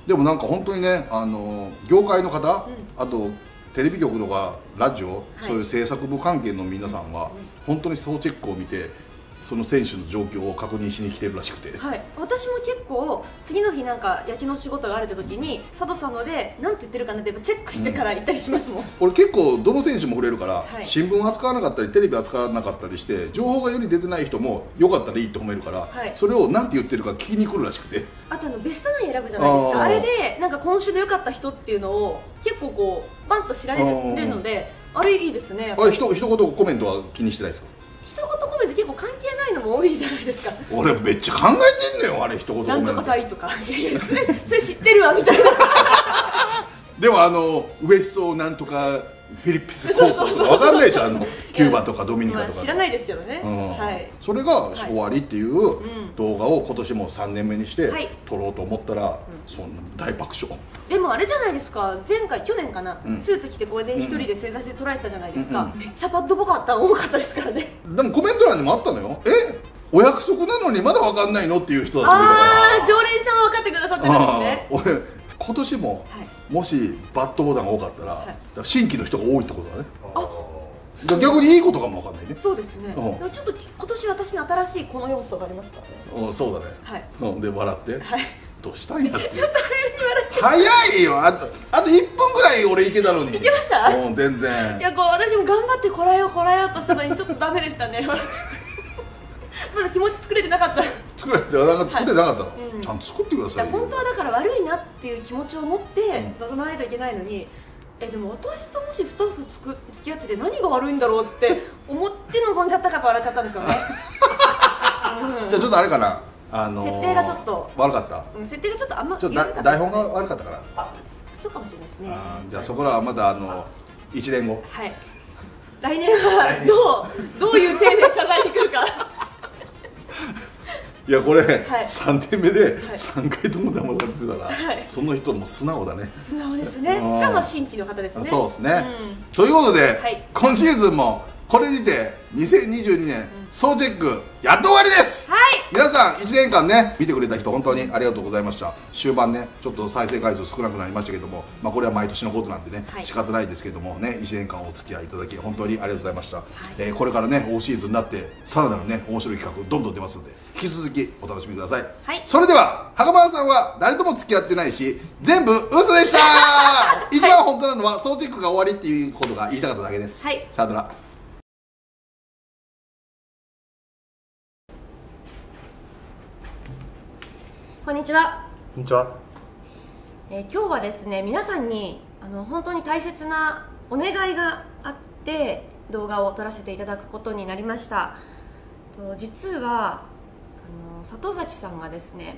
でもなんか本当にねあの業界の方、あとテレビ局とかラジオ、い。そういう制作部関係の皆さんは、本当に総チェックを見てその選手の状況を確認しに来てるらしくて、はい、私も結構次の日なんか野球の仕事があるって時に佐藤さんので何て言ってるかなってチェックしてから行ったりしますもん、俺結構どの選手も触れるから、はい。新聞扱わなかったりテレビ扱わなかったりして情報が世に出てない人もよかったらいいって褒めるから、はい。それを何て言ってるか聞きに来るらしくて。あとあのベストナイン選ぶじゃないですか。あれでなんか今週の良かった人っていうのを結構こうバンと知られるのであれいいですね。あれひと一言コメントは気にしてないですか？一言コメント結構関係ないのも多いじゃないですか。俺めっちゃ考えてんのよあれ一言コメント。なんとか隊とか。いやいやそれそれ知ってるわみたいな。でもあのウエストなんとかフィリップス高校とかわかんないでしょあのキューバとかドミニカとかまあ知らないですけどね、うん。はい。それが終わりっていううん。動画を今年も3年目にしてはい。撮ろうと思ったら、そんな大爆笑。でもあれじゃないですか。前回去年かな、うん。スーツ着てこれで一人で正座して撮られたじゃないですか、うんめっちゃバッドボカった多かったですからね。でもコメント欄にもあったのよ。えお約束なのにまだわかんないのっていう人たちもいたから。ああ常連さんは分かってくださってたんですね今年も、はい。もしバッドボタンが多かったら,、新規の人が多いってことだね。あ逆にいいことかもわかんないね。そうですね、うん。でもちょっと今年私の新しいこの要素がありますか？らねうんそうだね、はい。うん、で笑って、はい。どうしたんやって 早いよ。あとあと1分ぐらい俺いけたのに。いけました？うん全い然やこう私も頑張ってこらえようこらえようとしたのにちょっとダメでしたねまだ気持ち作れてなかった。い作れてなんか作ってなかったの、うん。ちゃんと作ってください本当はだから悪いなっていう気持ちを持って臨まないといけないのに、えでも私ともしスタッフつく付き合ってて何が悪いんだろうって思って臨んじゃったから笑っちゃったんですよね、じゃあちょっとあれかな？あのー設定がちょっちょっ悪かった。うん、設定がちょっとあんまちょっと台本が悪かったから。そうかもしれないですね。じゃあそこらはまだあの1年後。はい。来年はどうどういう体で謝罪に来るかいやこれ、い。3点目ではい。3回とも騙されてたら、はい。その人も素直だね。素直ですね。うん。がまあ新規の方ですね。そうですね、うん。ということで、はい。今シーズンもこれにて2022年総チェックやっと終わりです、はい！皆さん1年間ね見てくれた人本当にありがとうございました。終盤ねちょっと再生回数少なくなりましたけども、まあ、これは毎年のことなんでね、はい。仕方ないですけどもね1年間お付き合いいただき本当にありがとうございました、えーこれからね大シーズンになってさらなるね面白い企画どんどん出ますので引き続きお楽しみください、はい。それでは袴田さんは誰とも付き合ってないし全部嘘でした！一番本当なのは総チェックが終わりっていうことが言いたかっただけです、はい。さよならこんにちは、こんにちは。えー今日はですね皆さんにあの本当に大切なお願いがあって動画を撮らせていただくことになりました。と実はあの里崎さんがですね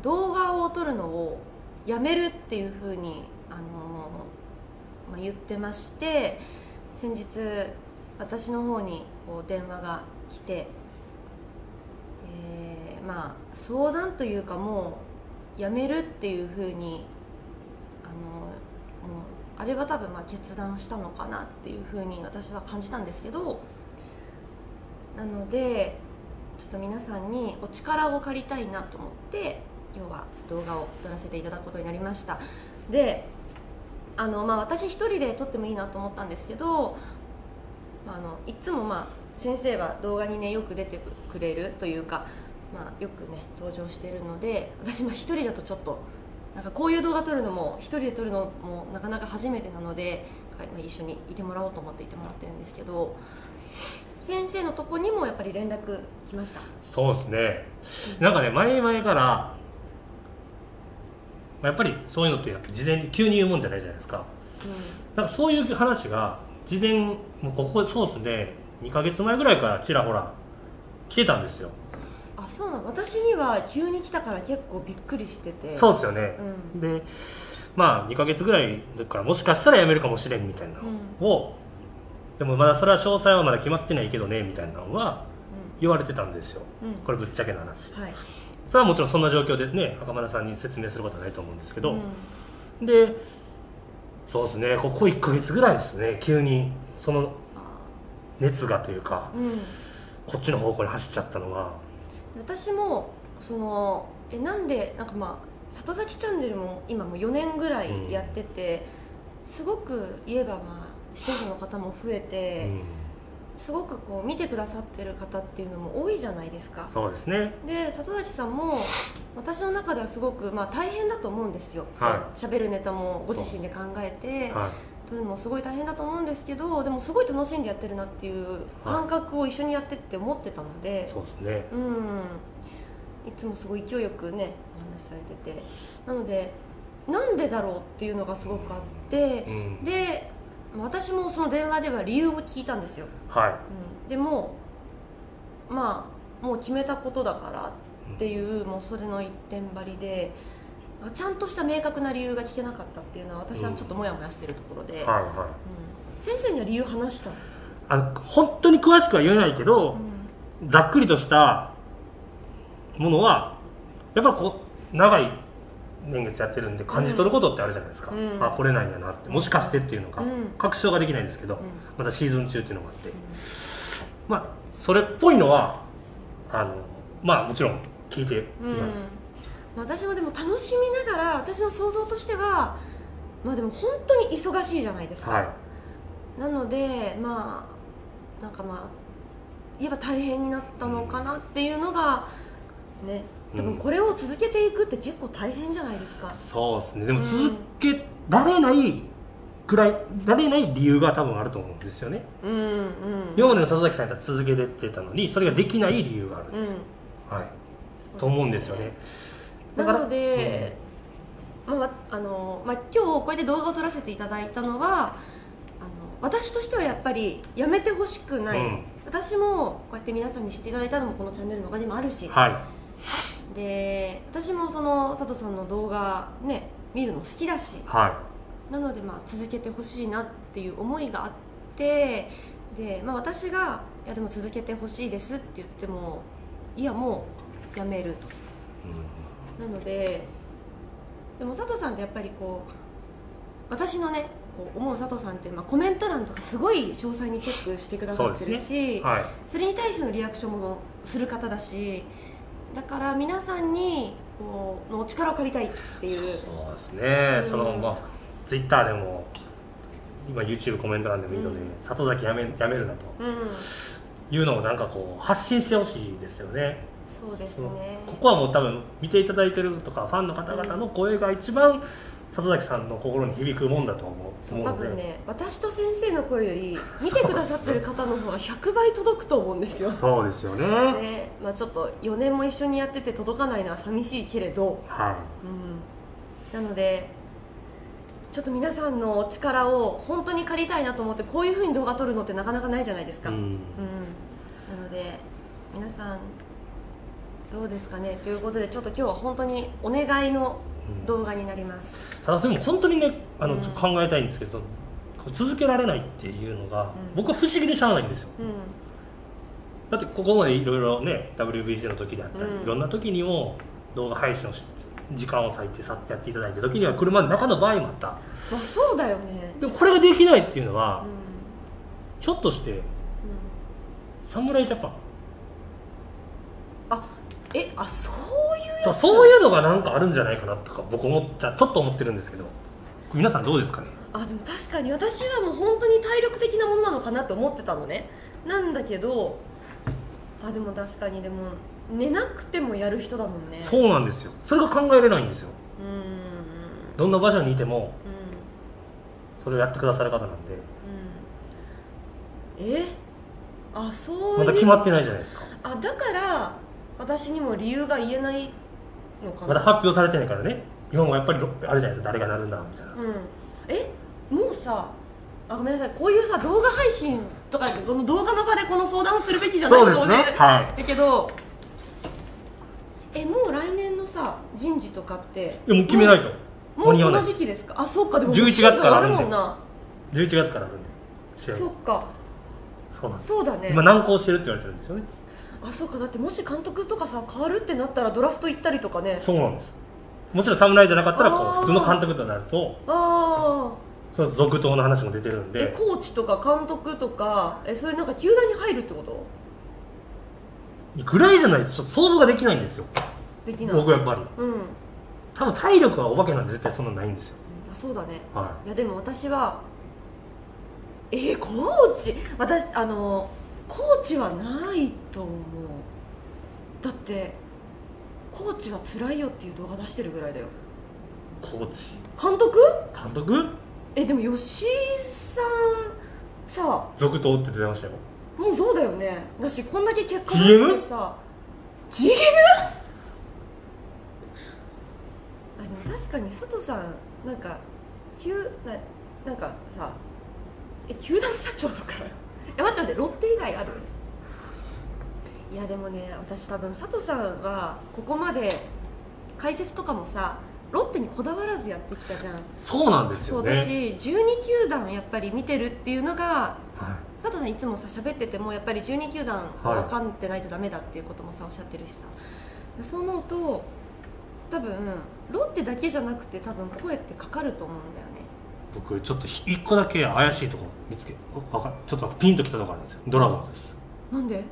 動画を撮るのをやめるっていうふうにあの、まあ、言ってまして先日私の方にこう電話が来て、えーまあ相談というかもうやめるっていうふうにあのもうあれは多分まあ決断したのかなっていうふうに私は感じたんですけどなのでちょっと皆さんにお力を借りたいなと思って今日は動画を撮らせていただくことになりました。であの、まあ、私一人で撮ってもいいなと思ったんですけど、まあ、あのいつもまあ先生は動画にねよく出てくれるというかまあ、よくね登場してるので私も一人だとちょっとなんかこういう動画撮るのも一人で撮るのもなかなか初めてなので、かまあ、一緒にいてもらおうと思っていてもらってるんですけど先生のとこにもやっぱり連絡来ました？そうですね。なんかね前々からまあやっぱりそういうのってやっぱ事前に急に言うもんじゃないじゃないですか。なんかそういう話が事前もうここそうですね。2ヶ月前ぐらいからちらほら来てたんですよあそうなの。私には急に来たから結構びっくりしてて。そうですよね、うでまあ2ヶ月ぐらいだからもしかしたら辞めるかもしれんみたいなのを、でもまだそれは詳細はまだ決まってないけどねみたいなのは言われてたんですよ。うん。これぶっちゃけな話。はい。それはもちろんそんな状況でね袴田さんに説明することはないと思うんですけど、うん。でそうですね。ここ1ヶ月ぐらいですね。急にその熱がというかうん。こっちの方向に走っちゃったのは私もそのえなんでなんかまあ里崎チャンネルも今もう4年ぐらいやってて、すごく言えばまあ視聴者の方も増えて、うん。すごくこう見てくださってる方っていうのも多いじゃないですか。そうですね。で里崎さんも私の中ではすごく、まあ、大変だと思うんですよ。は喋、るネタもご自身で考えて、は撮るのもすごい大変だと思うんですけどでもすごい楽しんでやってるなっていう感覚を一緒にやってって思ってたので、いそうですね。うん。いつもすごい勢いよくねお話しされてて。なのでなんでだろうっていうのがすごくあって、うん。で私もその電話では理由を聞いたんですよ、はい。うん、でもまあもう決めたことだからっていう、もうそれの一点張りでちゃんとした明確な理由が聞けなかったっていうのは私はちょっとモヤモヤしてるところで、はいはい。うん。先生には理由話したの、あの本当に詳しくは言えないけど、ざっくりとしたものはやっぱこう長い年月やってるんで感じ取ることってあるじゃないですか、うん。あこれなんやなって。もしかしてっていうのが、うん。確証ができないんですけど、ん。またシーズン中っていうのもあって、まあそれっぽいのはあのまあもちろん聞いています、まあ私もでも楽しみながら私の想像としてはまあでも本当に忙しいじゃないですか、はい。なのでまあなんかまあ言えば大変になったのかなっていうのがね多分これを続けていくって結構大変じゃないですか、そうですね。でも続けられないぐらいられない理由が多分あると思うんですよね。うんうん。今までの里崎さんやったら続けてたのにそれができない理由があるんうんですよ、はい。そうと思うんですよね。だなので、まあわあのまあ、今日こうやって動画を撮らせていただいたのはあの私としてはやっぱりやめてほしくない、うん。私もこうやって皆さんに知っていただいたのもこのチャンネルのおかげもあるし、はで私もその佐藤さんの動画ね見るの好きだし。い。はなのでまあ続けてほしいなっていう思いがあってで、まあ、私が「いやでも続けてほしいです」って言ってもいやもうやめると。なのででも佐藤さんってやっぱりこう私のねこう思う佐藤さんって、まあ、コメント欄とかすごい詳細にチェックしてくださってるしいはい。それに対してのリアクションもする方だしだから皆さんにこうのお力を借りたいっていう。そうですね、うん。そのまあツイッターでも今 YouTube コメント欄でもいいので、うん。里崎やめやめるなと。うん。いうのをなんかこう発信してほしいですよねそうですね。ここはもう多分見ていただいてるとかファンの方々の声が一番里崎さんの心に響くもんだと思う。多分ね私と先生の声より見てくださってる方の方が100倍届くと思うんですよ。そうですよね。ねまあ、ちょっと4年も一緒にやってて届かないのは寂しいけれど、はうん、なのでちょっと皆さんのお力を本当に借りたいなと思ってこういうふうに動画撮るのってなかなかないじゃないですい、か、うん。うん、なので皆さんどうですかね？ということでちょっと今日は本当にお願いの動画になります、ただでも本当にねあの、うん。考えたいんですけど続けられないっていうのが、うん。僕は不思議でしゃあないんですよ。うん。だってここまでいろいろね WBC の時であったり、うん。いろんな時にも動画配信をし時間を割いてさやっていただいた時には車の中の場合もあった。まあ、そうだよね、でもこれができないっていうのは、うん。ひょっとしてうん。侍ジャパンあえあそういうやつ？そういうのがなんかあるんじゃないかなとか僕思ったちょっと思ってるんですけど。皆さんどうですかね？あでも確かに私はもう本当に体力的なものなのかなって思ってたのね。なんだけどあでも確かにでも寝なくてもやる人だもんね。そうなんですよ。それが考えれないんですよ。うん。うんどんな場所にいてもうそれをやってくださる方なんで。ん。え？あそういう。まだ決まってないじゃないですか。あだから私にも理由が言えないのかな。まだ発表されてないからね。日本はやっぱりあるじゃないですか。誰がなるんだみたいな。うん。え？もうさあごめんなさい。こういうさ動画配信とかこの動画の場でこの相談をするべきじゃないそうですのかもしれないねはい。だけどえもう来年のさ人事とかっていやもう決めないと。もうこの間に合わないです。時期ですか？あそっか。でももう11月シーズンからあるもんな。11月からあるんで。試合そっか。そうなんです。そうだね。今難航してるって言われてるんですよねあそっかだってもし監督とかさ変わるってなったらドラフト行ったりとかね。そうなんです。もちろん侍じゃなかったらこあー。う普通の監督となると。あその続投の話も出てるんで。コーチとか監督とかえそれなんか球団に入るってこと？ぐらいじゃないとちょっと想像ができないんですよ。できない。僕はやっぱり。うん。多分体力はお化けなんて絶対そんなのないんですよ。あそうだね。はいやでも私はえー、コーチ？私あのコーチはないと思う。だってコーチは辛いよっていう動画出してるぐらいだよ。いコーチ？監督？監督？えでも吉井さんさ続投って出てましたよ。もうそうだよね。だしこんだけ結果？出してさ。GM? あでも確かに佐藤さんなんか急ななんかさえ球団社長とか？え待って待ってロッテ以外ある？いやでもね私多分佐藤さんはここまで解説とかもさロッテにこだわらずやってきたじゃん。そうなんですそうよねだし12球団やっぱり見てるっていうのがはい。佐藤さんいつもさ喋っててもやっぱり12球団はい分かってないとダメだっていうこともさおっしゃってるしさ。そう思うと多分ロッテだけじゃなくて多分声ってかかると思うんだよね僕ちょっと一個だけ怪しいところ見つけわかちょっとピンときたところあるんですよ。ドラゴンズです。なんで？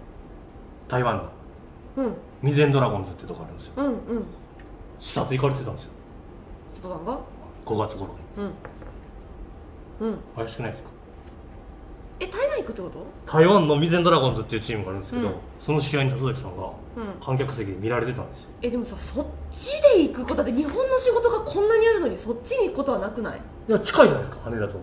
台湾の。うん。ミゼンドラゴンズってとこあるんですよ。うんうん。視察行かれてたんですよ。佐藤さんが5月頃に。うん。うん。怪しくないですか？え台湾行くってこと？台湾のミゼンドラゴンズっていうチームがあるんですけど、うん。その試合に里崎さんがうん。観客席で見られてたんですよ。えでもさそっちで行くことだって日本の仕事がこんなにあるのにそっちに行くことはなくない？いや近いじゃないですか羽田と。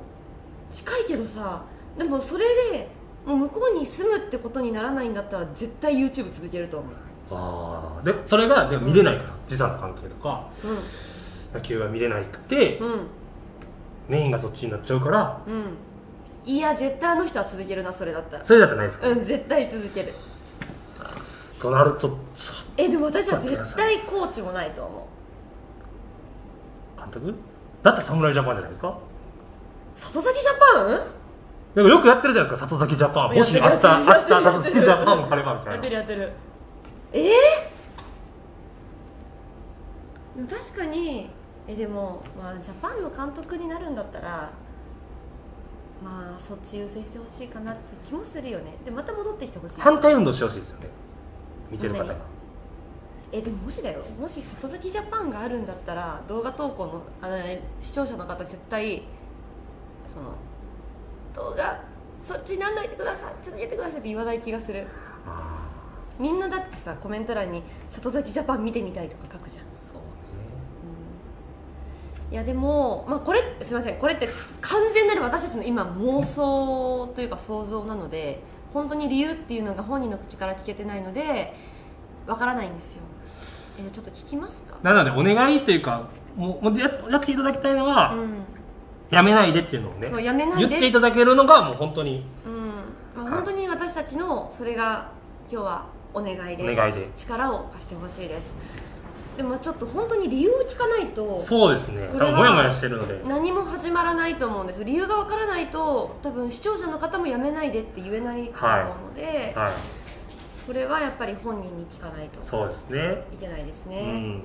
近いけどさでもそれでもう向こうに住むってことにならないんだったら絶対 YouTube 続けると思う。ああでそれがでも見れないから、時差の関係とか野球が見れなくて、うんうん。メインがそっちになっちゃうからうんいや絶対あの人は続けるなそれだったら。それだってないですか、うん絶対続ける。となるとちょっえでも私は絶対コーチもないと思う。と監督？だって侍ジャパンじゃないですか？里崎ジャパン？でもよくやってるじゃないですか里崎ジャパン。もし明日明日里崎ジャパンがあればみたやいな。ってるやってる。えー、でも確かにえでも、まあ、ジャパンの監督になるんだったらまあそっち優先してほしいかなって気もするよね。でまた戻ってきてほしい。反対運動してほしいですよね。見てる方が。何えでももしだよ。もし里崎ジャパンがあるんだったら動画投稿のあの視聴者の方絶対その動画そっちになんないでください。続けてくださいって言わない気がする。あみんなだってさコメント欄に「里崎ジャパン見てみたい」とか書くじゃんいやでも、まあ、これすみませんこれって完全なる私たちの今妄想というか想像なので本当に理由っていうのが本人の口から聞けてないのでわからないんですよ。えーちょっと聞きますか？なのでお願いというかもうややっていただきたいのは、うん。やめないでっていうのをねそうやめないで。言っていただけるのがもう本当にうん。まあ、本当に私たちのそれが今日はお願いです。お願いで。力を貸してほしいですでもちょっと本当に理由を聞かないとそうですね。これは多分モヤモヤしてるので。何も始まらないと思うんです。理由がわからないと多分視聴者の方もやめないでって言えないと思うので、はい。これはやっぱり本人に聞かないと。そうですね。いけないですうね、ん。ね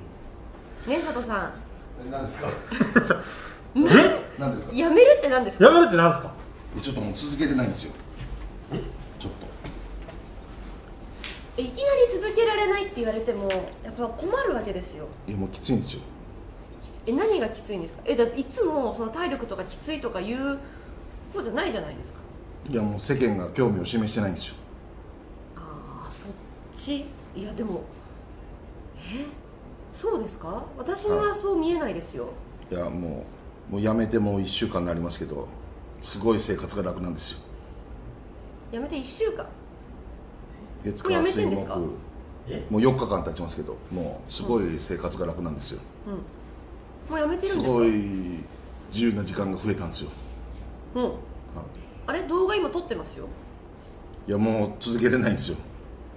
佐藤さえ何ですか？え？何ですか？んやめるって何ですか？やめるってなんですか？えちょっともう続けてないんですよ。え？いきなり続けられないって言われてもやっぱ困るわけですよ。いやもうきついんですよ。え何がきついんですか？えだいつもその体力とかきついとか言う方じゃないじゃないですか。いやもう世間が興味を示してないんですよ。ああそっち？いやでもそうですか？私にはそう見えないですよ、いやもうもう辞めてもう1週間になりますけどすごい生活が楽なんですよ。やめて1週間？月火水木もう4日間経ちますけどもうすごい生活が楽なんですよ。もうやめてるんですか？すごい自由な時間が増えたんですよ。うんあれ？動画今撮ってますよ。いやもう続けれないんですよ。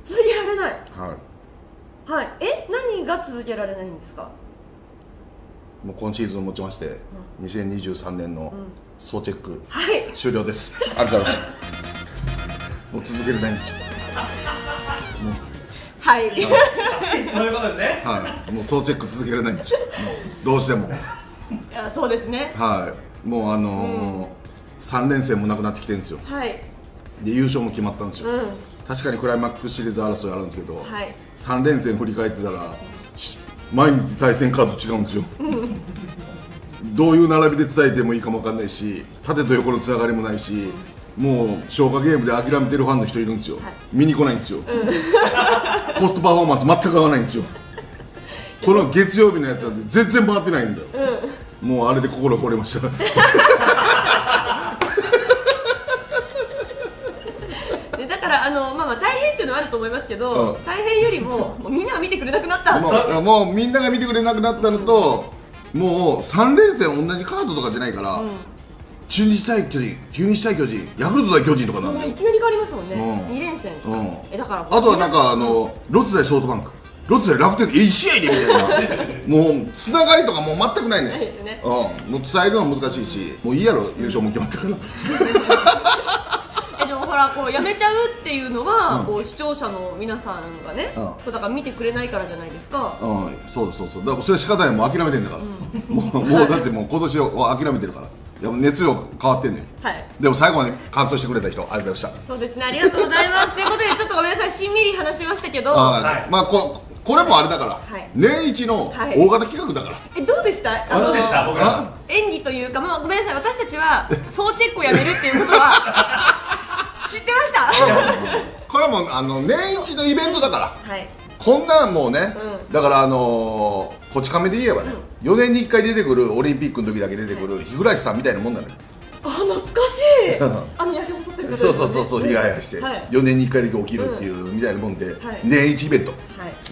続けられない？はい。はい。え？何が続けられないんですか？もう今シーズンをもちまして、2023年の総チェックはい。終了です、ありがとうございます。もう続けれないんですよはいそういうことですね。はい。もう総チェック続けれないんですよ。どうしても。いやそうですね。はい。もうあのー3連戦もなくなってきてるんですよ。はい。で優勝も決まったんですよ、うん。確かにクライマックスシリーズ争いあるんですけど、はい。3連戦振り返ってたらし毎日対戦カード違うんですよ、どういう並びで伝えてもいいかも分かんないし縦と横のつながりもないしもう消化ゲームで諦めてるファンの人いるんですよ、見に来ないんですよ、コストパフォーマンス全く合わないんですよ。この月曜日のやつなんて全然回ってないんだよ、もうあれで心折れました。でだからあの、まあ、まあ大変っていうのはあると思いますけど、うん。大変よりももうみんなが見てくれなくなった。もう。もうみんなが見てくれなくなったのともう3連戦同じカードとかじゃないから、中日対巨人中日対巨人ヤクルト対巨人とかなんだよ。いきなり変わりますもんね、うん。2連戦とか、うん。えだからあとはなんかあのロッテ対ソフトバンク。ロッテ対楽天1試合でみたいな。もうつながりとかもう全くないね。ないですね。うん、もう伝えるのは難しいしもういいやろ優勝も決まったから。えでもほらこうやめちゃうっていうのは、こう視聴者の皆さんがね、うん。こうだから見てくれないからじゃないですか、うん。そうそうそうだからそれは仕方ない。もう諦めてんだから、もうもうだってもう今年は諦めてるからいやもう熱量変わってんねん。はい。でも最後まで完走してくれた人ありがとうございました。そうですね。ありがとうございます。ということでちょっとごめんなさい。しんみり話しましたけど。はい。まあここれもあれだから、はい。年一のはい。大型企画だから、えどうでした？あどうでした？僕らあ？演技というか、まあ、ごめんなさい。私たちは総チェックをやめるっていうことは 知ってました？これはもうあの年一のイベントだから。はい。こんなんもうね、うだからあのーこち亀で言えばね、4年に1回出てくるオリンピックの時だけ出てくる日暮しさんみたいなもんなのよ。あ懐かしい。うん。あの痩せ細ってる方ね。そうそうそうそう日がやして、はい。4年に1回だけ起きるっていうみたいなもんで、はい。年一イベント、はい。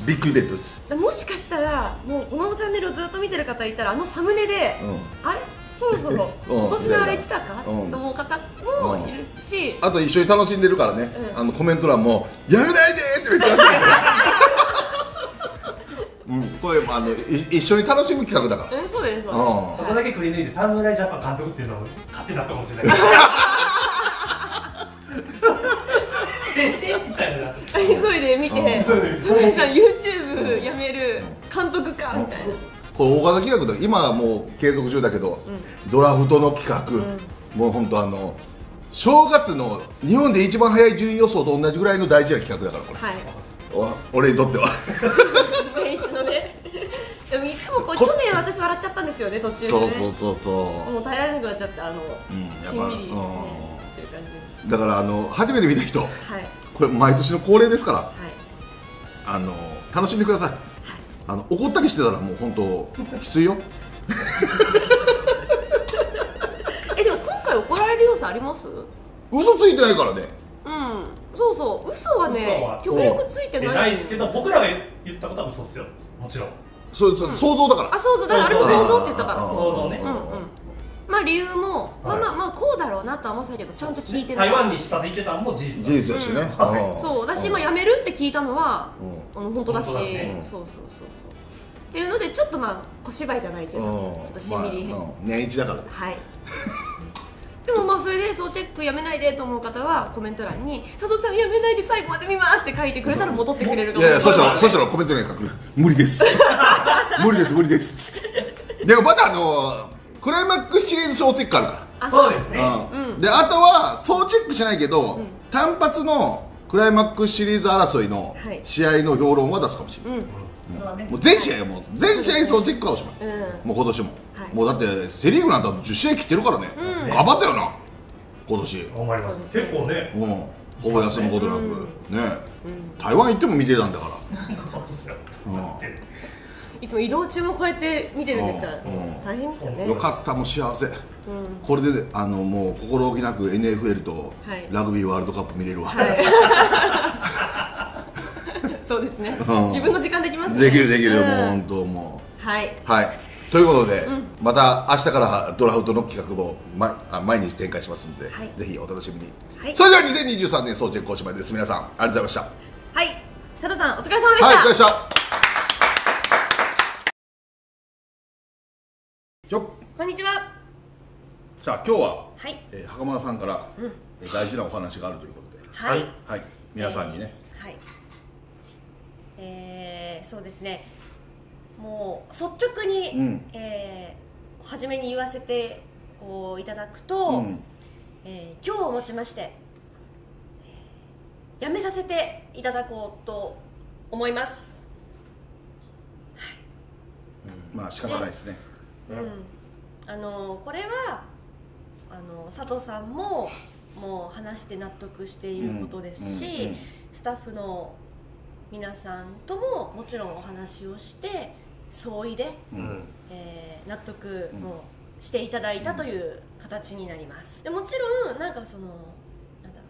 ビッグイベントです。でもしかしたらもうこのチャンネルをずっと見てる方いたらあのサムネで、うあれ？そろそろ うん。今年のあれ来たか、うん。と思う方もいるし、あと一緒に楽しんでるからね、うん。あのコメント欄も「やめないで!」ってめっちゃうん、これあのい一緒に楽しむ企画だから。うん、そうですそううん。そこだけくり抜いて侍ジャパン監督っていうのを勝手になったかもしれない。えみたいなです急いで見て。うん。急いで見て。そうです YouTube やめる監督かみたいな、これ大型企画だ今はもう継続中だけど、ドラフトの企画、もう本当あの正月の日本で一番早い順位予想と同じぐらいの大事な企画だからこれ、はい。お俺にとっては私笑っちゃったんですよね途中でね。そうそうそうそもう耐えられなくなっちゃってあの、んやっぱしんみり、ね、うん。してる感じだからあの初めて見た人はい。これ毎年の恒例ですからはい。あの楽しんでください。あの怒ったりしてたらもう本当 きついよ。えでも今回怒られる要素あります？嘘ついてないからね。うん。そうそう。嘘はね嘘は極力ついてない。ないですけど僕らが言ったことは嘘っすよ。もちろんそうそう想像だから。あそうそうだからあれも想像って言ったから。想像ね。うんうんまあ理由も、まあまあまあこうだろうなとは思ってたけどちゃんと聞いてない。台湾に下付いてたのも事実事実だしね、うん。うんそう。私今辞めるって聞いたのは、うあの本当だし。本当だしね。そうそうそうそう。っていうのでちょっとまあ小芝居じゃないけど、うん。ちょっとしんみり、まあうん年一だからね。はい でもまあそれで総チェックやめないでと思う方はコメント欄に「佐藤さんやめないで最後まで見ます」って書いてくれたら戻ってくれるかもいやいやそしたらそしたらコメントに書く無理です。無理です無理です。って。でもまたあのクライマックスシリーズ総チェックあるかあそうですね。ら、うん。であとは総チェックしないけど、単発のクライマックスシリーズ争いのはい。試合の評論は出すかもしれない、それはねもう全試合もう。全試合総チェックはおしまい、うん。もう今年も、はい。もうだってセ・リーグなんて10試合切ってるからね、頑張ったよな。今年。思います。そうですね。結構ね。うん。ほぼ休むことなく、ね、台湾行っても見てたんだから。そうっすよ。いつも移動中もこうやって見てるんですから、うん。大変ですよね。よかったもう幸せ、これであのもう心置きなく NFL とはい。ラグビーワールドカップ見れるわ、そうですね、うん。自分の時間できますね。できるできる、うんもう本当もはい、うはい。ということで、また明日からドラフトの企画も、ま、あ毎日展開しますんで、はい。ぜひお楽しみに、はい。それでは2023年総チェックおしまいです。皆さんありがとうございました。はい、佐藤さんお疲れ様でした、はいお疲れ様でした。こんにちは。じゃあ今日は、はい。えー袴田さんから、えー大事なお話があるということで。はいはい。はい。皆さんにね、はいえー、そうですね。もう率直に、うん。えー初めに言わせてこういただくと、うん。えー今日をもちまして、えー辞めさせていただこうと思います、まあ仕方ないですね。うん、あのこれはあの佐藤さんももう話して納得していることですし、うん。うん。うん。スタッフの皆さんとももちろんお話をして相違で、うん。えー納得もしていただいたという形になります。でもちろんなんかそのなんだ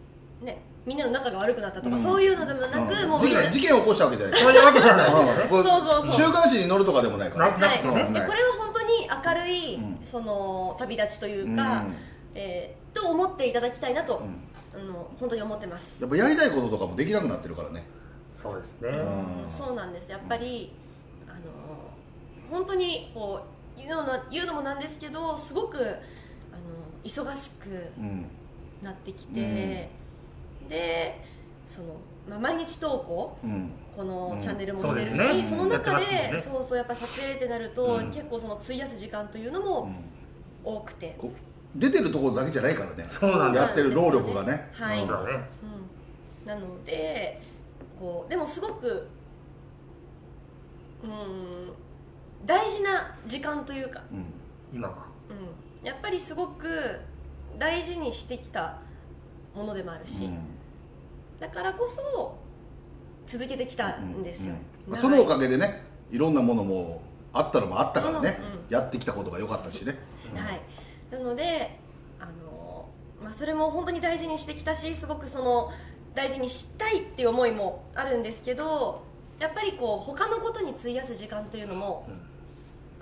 ねみんなの仲が悪くなったとか、うん。そういうのでもなく、うん。もう事件事件を起こしたわけじゃない。ですそういうわけじゃない。そうそうそう。週刊誌に載るとかでもないから。なはい、これは本当に明るい、うん。その旅立ちというか、うん。えーと思っていただきたいなと、ん。あの本当に思ってます。やっぱやりたいこととかもできなくなってるからねそうですね。うん。そうなんです。やっぱり、あの本当にこう言うの言うのもなんですけどすごくあの忙しくうん。なってきて、でその、まあ、毎日投稿うん。このうん。チャンネルもしてるし、そうですね。その中で、ね。そうそうやっぱ撮影ってなると、うん。結構その費やす時間というのも多くて、出てるところだけじゃないからね。そうなんですやってる労力がね。はいうんそうだね。うん、なのでこうでもすごくうん大事な時間というか、うん。今は。うん、やっぱりすごく大事にしてきたものでもあるし、だからこそ続けてきたんですよ、うんそのおかげでねいろんなものもあったのもあったからね、うんうんやってきたことが良かったしね、はい、なのであの、まあ、それも本当に大事にしてきたしすごくその大事にしたいっていう思いもあるんですけどやっぱりこう他のことに費やす時間というのも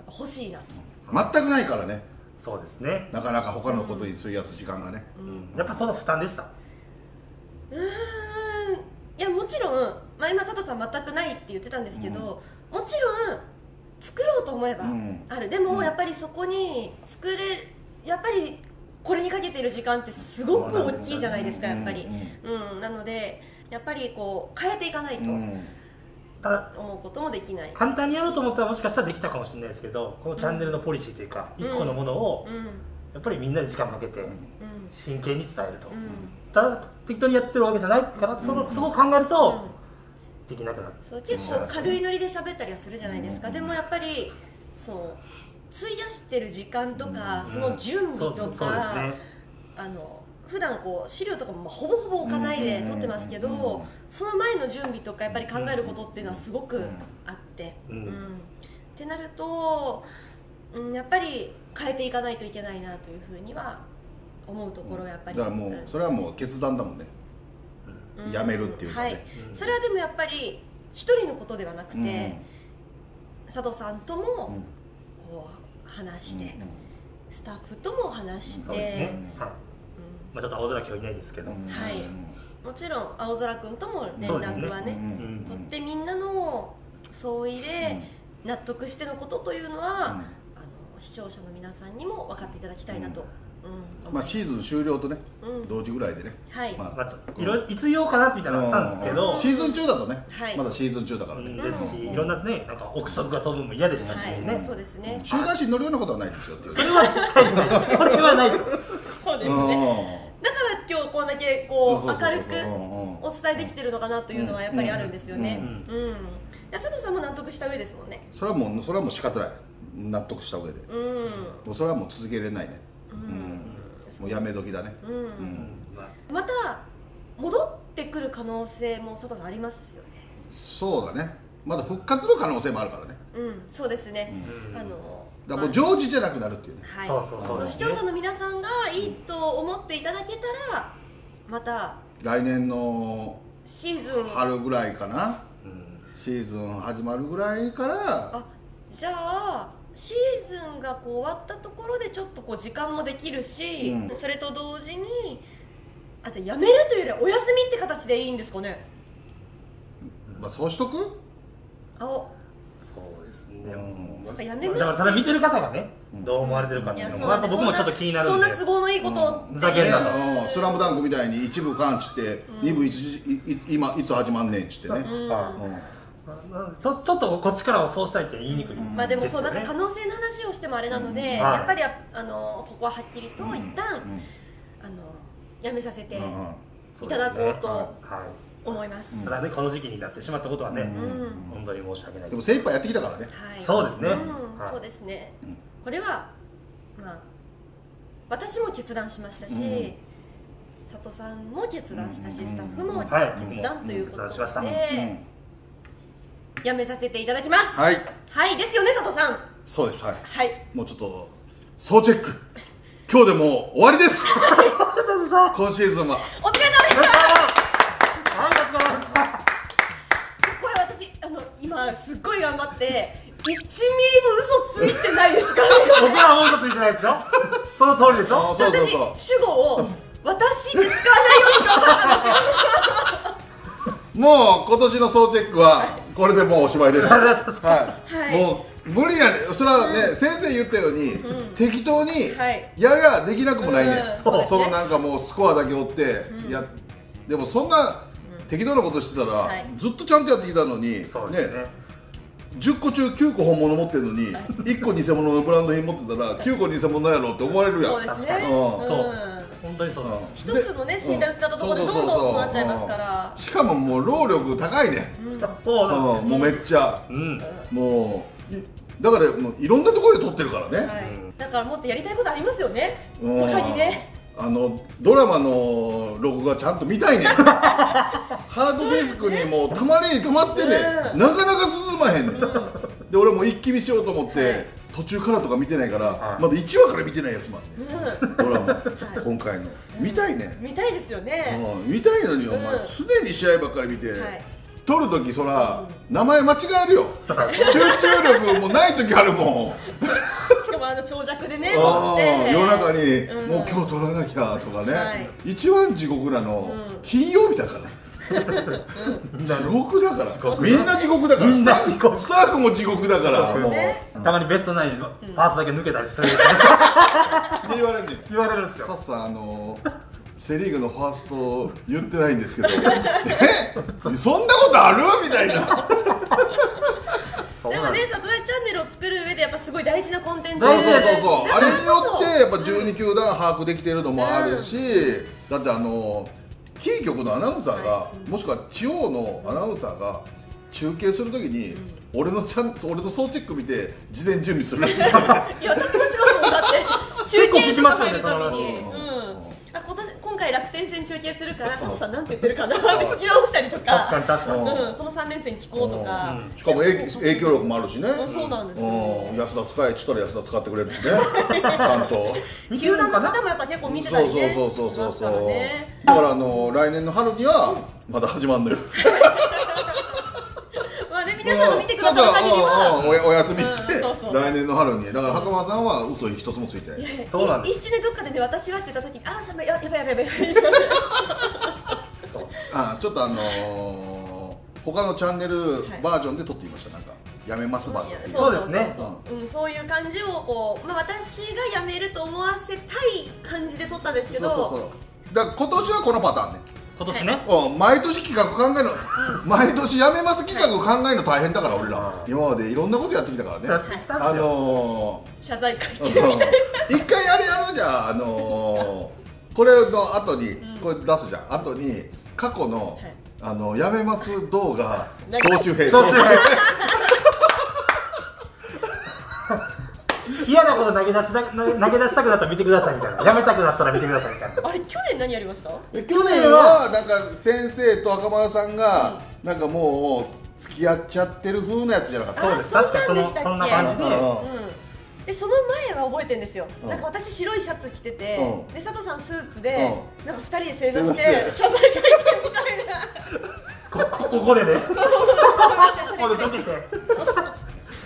欲しいなと、全くないからね。そうですね。なかなか他のことに費やす時間がね、うん。やっぱその負担でした。うーん。いやもちろん、まあ、今佐藤さん全くないって言ってたんですけど、もちろん作ろうと思えばうん。ある、でもやっぱりそこに作れやっぱりこれにかけてる時間ってすごく大きいじゃないですかやっぱり、うんなのでやっぱりこう変えていかないと思うこともできない、簡単にやろうと思ったらもしかしたらできたかもしれないですけどこのチャンネルのポリシーというかうん。一個のものをやっぱりみんなで時間かけてうん。真剣に伝えると。うん。ただ適当にやってるわけじゃないからそこそこを考えるとできなくなるそう結構軽いノリで喋ったりはするじゃないですか、でもやっぱりそう費やしてる時間とか、その準備とか、ね。あの普段こう資料とかもまあほぼほぼ置かないで撮ってますけど、その前の準備とかやっぱり考えることっていうのはすごくあって、うん。ってなると、うん、やっぱり変えていかないといけないなというふうには思うところはやっぱりだからもうそれはもう決断だもんね。うん。やめるっていうのはね。はい、それはでもやっぱり一人のことではなくて、佐藤さんともうん。こう話して、うんスタッフとも話して、そうですね。うん。はい。まあちょっと青空今日いないですけど。うん。はい。もちろん青空君とも連絡はねうん。うん。取ってみんなの相違で納得してのことというのは、あの視聴者の皆さんにも分かっていただきたいなと、まあシーズン終了とねうん。同時ぐらいでね。はい、ままあちょっといろいつ言おうかなみたいなのあったんですけど。うん。シーズン中だとね。はい。まだシーズン中だからうんねですしいろんなねなんか憶測が飛ぶのも嫌でしたしはい。ねそうですね、週刊誌に載るようなことはないですよっていう。それは絶対ないそれはないと。そうですね。だから今日こんだけこう明るくお伝えできてるのかなというのはやっぱりあるんですよね。ううん、いや佐藤さんも納得した上ですもんね。それはもうそれはもう仕方ない。納得した上で。うん。もうそれはもう続けられないね。うんもうやめ時だね。うん、うん。また戻ってくる可能性も佐藤さんありますよね。そうだね。まだ復活の可能性もあるからね。うん。そうですね、うん。あのだからもう常時じゃなくなるっていうね。はい、そうそうそう。視聴者の皆さんがいいと思っていただけたらまた来年のシーズン春ぐらいかな。うん。シーズン始まるぐらいからあじゃあシーズンがこう終わったところでちょっとこう時間もできるし、うん。それと同時にあじゃあやめるというよりはお休みって形でいいんですかね。まあそうしとく？あ。おそうですね、うん。そうかやめます。だからただ見てる方がね、どう思われてるかっいていうのやそうなんで僕もちょっと気になるんで。そんな都合のいいことってうん。ふざけんなと。ねうんスラムダンクみたいに一部完ちって二部いついい今いつ始まんねんっちってね、うん。はいちょちょっとこっちからはそうしたいって言いにくい、まあでもそうなんか可能性の話をしてもあれなので、はいやっぱりああのここははっきりと一旦、うん。あのやめさせてうんうん。いただこうとは思います。い、ただねこの時期になってしまったことはね、ん。本当に申し訳ない。でも精一杯やってきたからね。はい、そうですね。ん。はい。そうですね、うん。これはまあ私も決断しましたし、うん佐藤さんも決断したし、うんスタッフもはい。決断ということで、決断しました。うんやめさせていただきます。はい。はいですよね佐藤さん。そうですはい。はい。もうちょっと総チェック。今日でもう終わりです。今シーズンはお疲れ様でしたは。いお疲れ様でした。これ私あの今すっごい頑張って1ミリも嘘ついてないですか？僕らはもう一ついてないですよ。その通りでしょ？あそうそうそう。私主語を私で使わないように頑張ったんですよ。もう今年の総チェックはこれでもうおしまいです。はい、はい。もう無理やね。それはね、先生言ったように、適当にはい。やりゃできなくもないね、うん。そうですね。そのなんかもうスコアだけ追って、やでもそんな適当なことしてたら、はい。ずっとちゃんとやってきたのにね。10個中9個本物持ってるのに、1個偽物のブランド品持ってたら9個偽物やろって思われるやん。そう本当にそうです一つのね信頼を失ったところでどんどんそうなっちゃいますから。しかももう労力高いね、そう。うん。なんでもうめっちゃ。すうん。もういだからもういろんなところで撮ってるからね、はい。だからもっとやりたいことありますよね。うん。他にね。あのドラマの録画ちゃんと見たいねん。ハードディスクにもうたまりに溜まってね、うなかなか進まへんねん、で俺もう一気見しようと思って、はい途中からとか見てないから、はい。まだ1話から見てないやつもあるね。うん。ドラマ、今回の。見たいね、見たいですよね。うん、見たいのにお前、うん。常に試合ばっかり見て、はい。撮るときそら、名前間違えるよ。集中力もない時あるもん。しかもあの長尺でねあ撮って。ー夜中に、うん。もう今日撮らなきゃとかね、はい。一番地獄なの、うん。金曜日だから、地獄だから。獄みんな地獄だから。みんなスタッ地獄フスタッフも地獄だから。もう、ね。たまにベストナインのパーツだけ抜けたりしてる。で言われんねん言われるんですよ。さっさんあのセ・リーグのファースト言ってないんですけど。え？そんなことある？みたいな。ででもね、サトシチャンネルを作る上でやっぱすごい大事なコンテンツ。そうそうそうだそ。うあれによってやっぱ12球団把握できてるのもあるし、だってあのキー局のアナウンサーが、もしくは地方のアナウンサーが中継するときに、俺のチャン俺の総チェック見て事前準備するらしい。いや私もしますもん。だって中継とか入るために、回楽天戦中継するから佐藤さんなんて言ってるかなって聞き直したりとか。確かに確かに。うん、この3連戦聞こうとか、うん。しかも影影響力もあるしね、うんそうなんですよ、うん、安田使えっつったら安田使ってくれるしね。ちゃんと。球団の方もやっぱ結構見てたそうりねそうそうそうそう。しますからね。だからあの来年の春にはまだ始まんのよ 皆さんが見てくださる限りうんはうんお休みして、来年の春に。だから袴田さんは嘘一つもついて。ないそうなんです。い一瞬でどっかでね私はって言った時にああややばいやばいやばい。あちょっとあのー他のチャンネルはいバージョンで撮ってみました。なんかやめますバージョン。そうですね。そうん、そういう感じをこう、まあ、私が辞めると思わせたい感じで撮ったんですけど。そうそうそう。だから今年はこのパターンね今年ね。うん毎年企画考えるの。毎年やめます企画考えるの大変だから俺ら。うん。今までいろんなことやってきたからね。あの謝罪会ー見みたいうん。一回あれやろうじゃあ、あのー、これの後に、これ出すじゃん。後に過去の、はい。あのやめます動画なんか総集編そうですね嫌なこと投げ出した投げ出したくなったら見てくださいみたいな。やめたくなったら見てくださいみたいな。なあれ去年何やりました？で去年はなんか先生と袴田さんが、なんかもう付き合っちゃってる風のやつじゃなかった？あそうです。そうなんでしたっけ？確かにそのそんな感じ。でうん。うん。でその前は覚えてるんですよ、うん。なんか私白いシャツ着てて、うん。で佐藤さんスーツで、なんか二人で正座して謝罪会見みたいな。ここここでね。これどけて。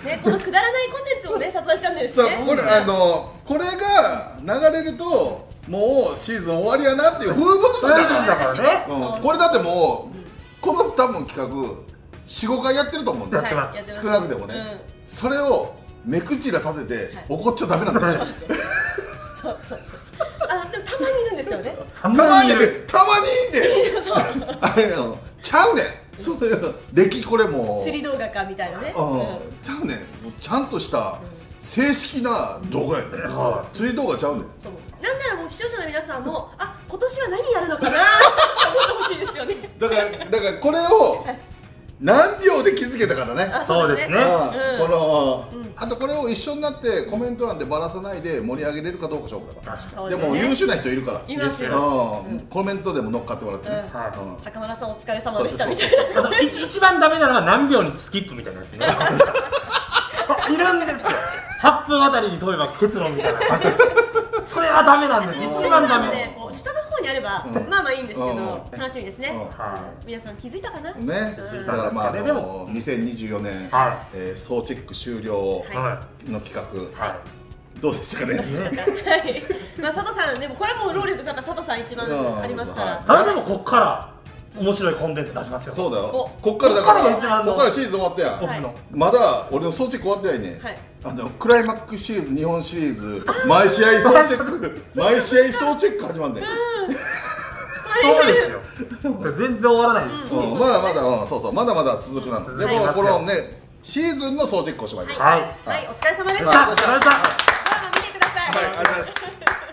ね、このくだらないコンテンツをね撮影したんですさねあこれあのこれが流れるともうシーズン終わりやなっていう風物詩だから。だからね。うん。これだってもうこの多分企画45回やってると思うんだよ。やってます。はい少なくてもね、うん。それを目くじら立ててはい。怒っちゃダメなんですよ、そうそうそうあでもたまにいるんですよね。たたまにいる。たまにいいんで そう。あれよちゃうねんそういう歴これも。釣り動画かみたいなね、ちゃうね。んもうちゃんとした正式な動画やね。釣り動画ちゃうね。んそう。なんならもう視聴者の皆さんもあ今年は何やるのかなって思ってほしいですよね。だからだからこれを何秒で気づけたからね。あそうですね。うん。うん。この、あとこれを一緒になってコメント欄でばらさないで盛り上げれるかどうか勝負だから。そうですね。でも優秀な人いるから。いますよ、うん。コメントでも乗っかってもらってね、うん。はいうん。袴田さんお疲れ様でした。そうみそうたいな一一番ダメなのは何秒にスキップみたいなやつね。いるんですよ。8分あたりに飛べば結論みたいなそれはダメなんです。一番ダメにあれば、うん。まあまあいいんですけど、うん。楽しみですね、うん。は皆さん気づいたかな、ね、うん。だからまあ、あでもの2024年、はえー総チェック終了の企画、い。はどうでしたかね？まあ佐藤さんでもこれはもう労力やっぱ佐藤さん一番うんありますから、はいただでもこっから面白いコンテンツ出しますよ。そうだよ。おこっからだからこっからこっからシーズン終わったや。ん、オフのまだ俺の総チェック終わってないね、はい。あのクライマックスシリーズ日本シリーズ毎試合総チェック 毎試合総チェック始まんねん、そうですよ。全然終わらないですうん。まだまだ、うんそうそう。まだまだ続くなんで、でもはいこのねシーズンの総チェックをしまいます、はい。はい、お疲れ様でしさたあそれじゃあドラマ見てください、はいありがとうございます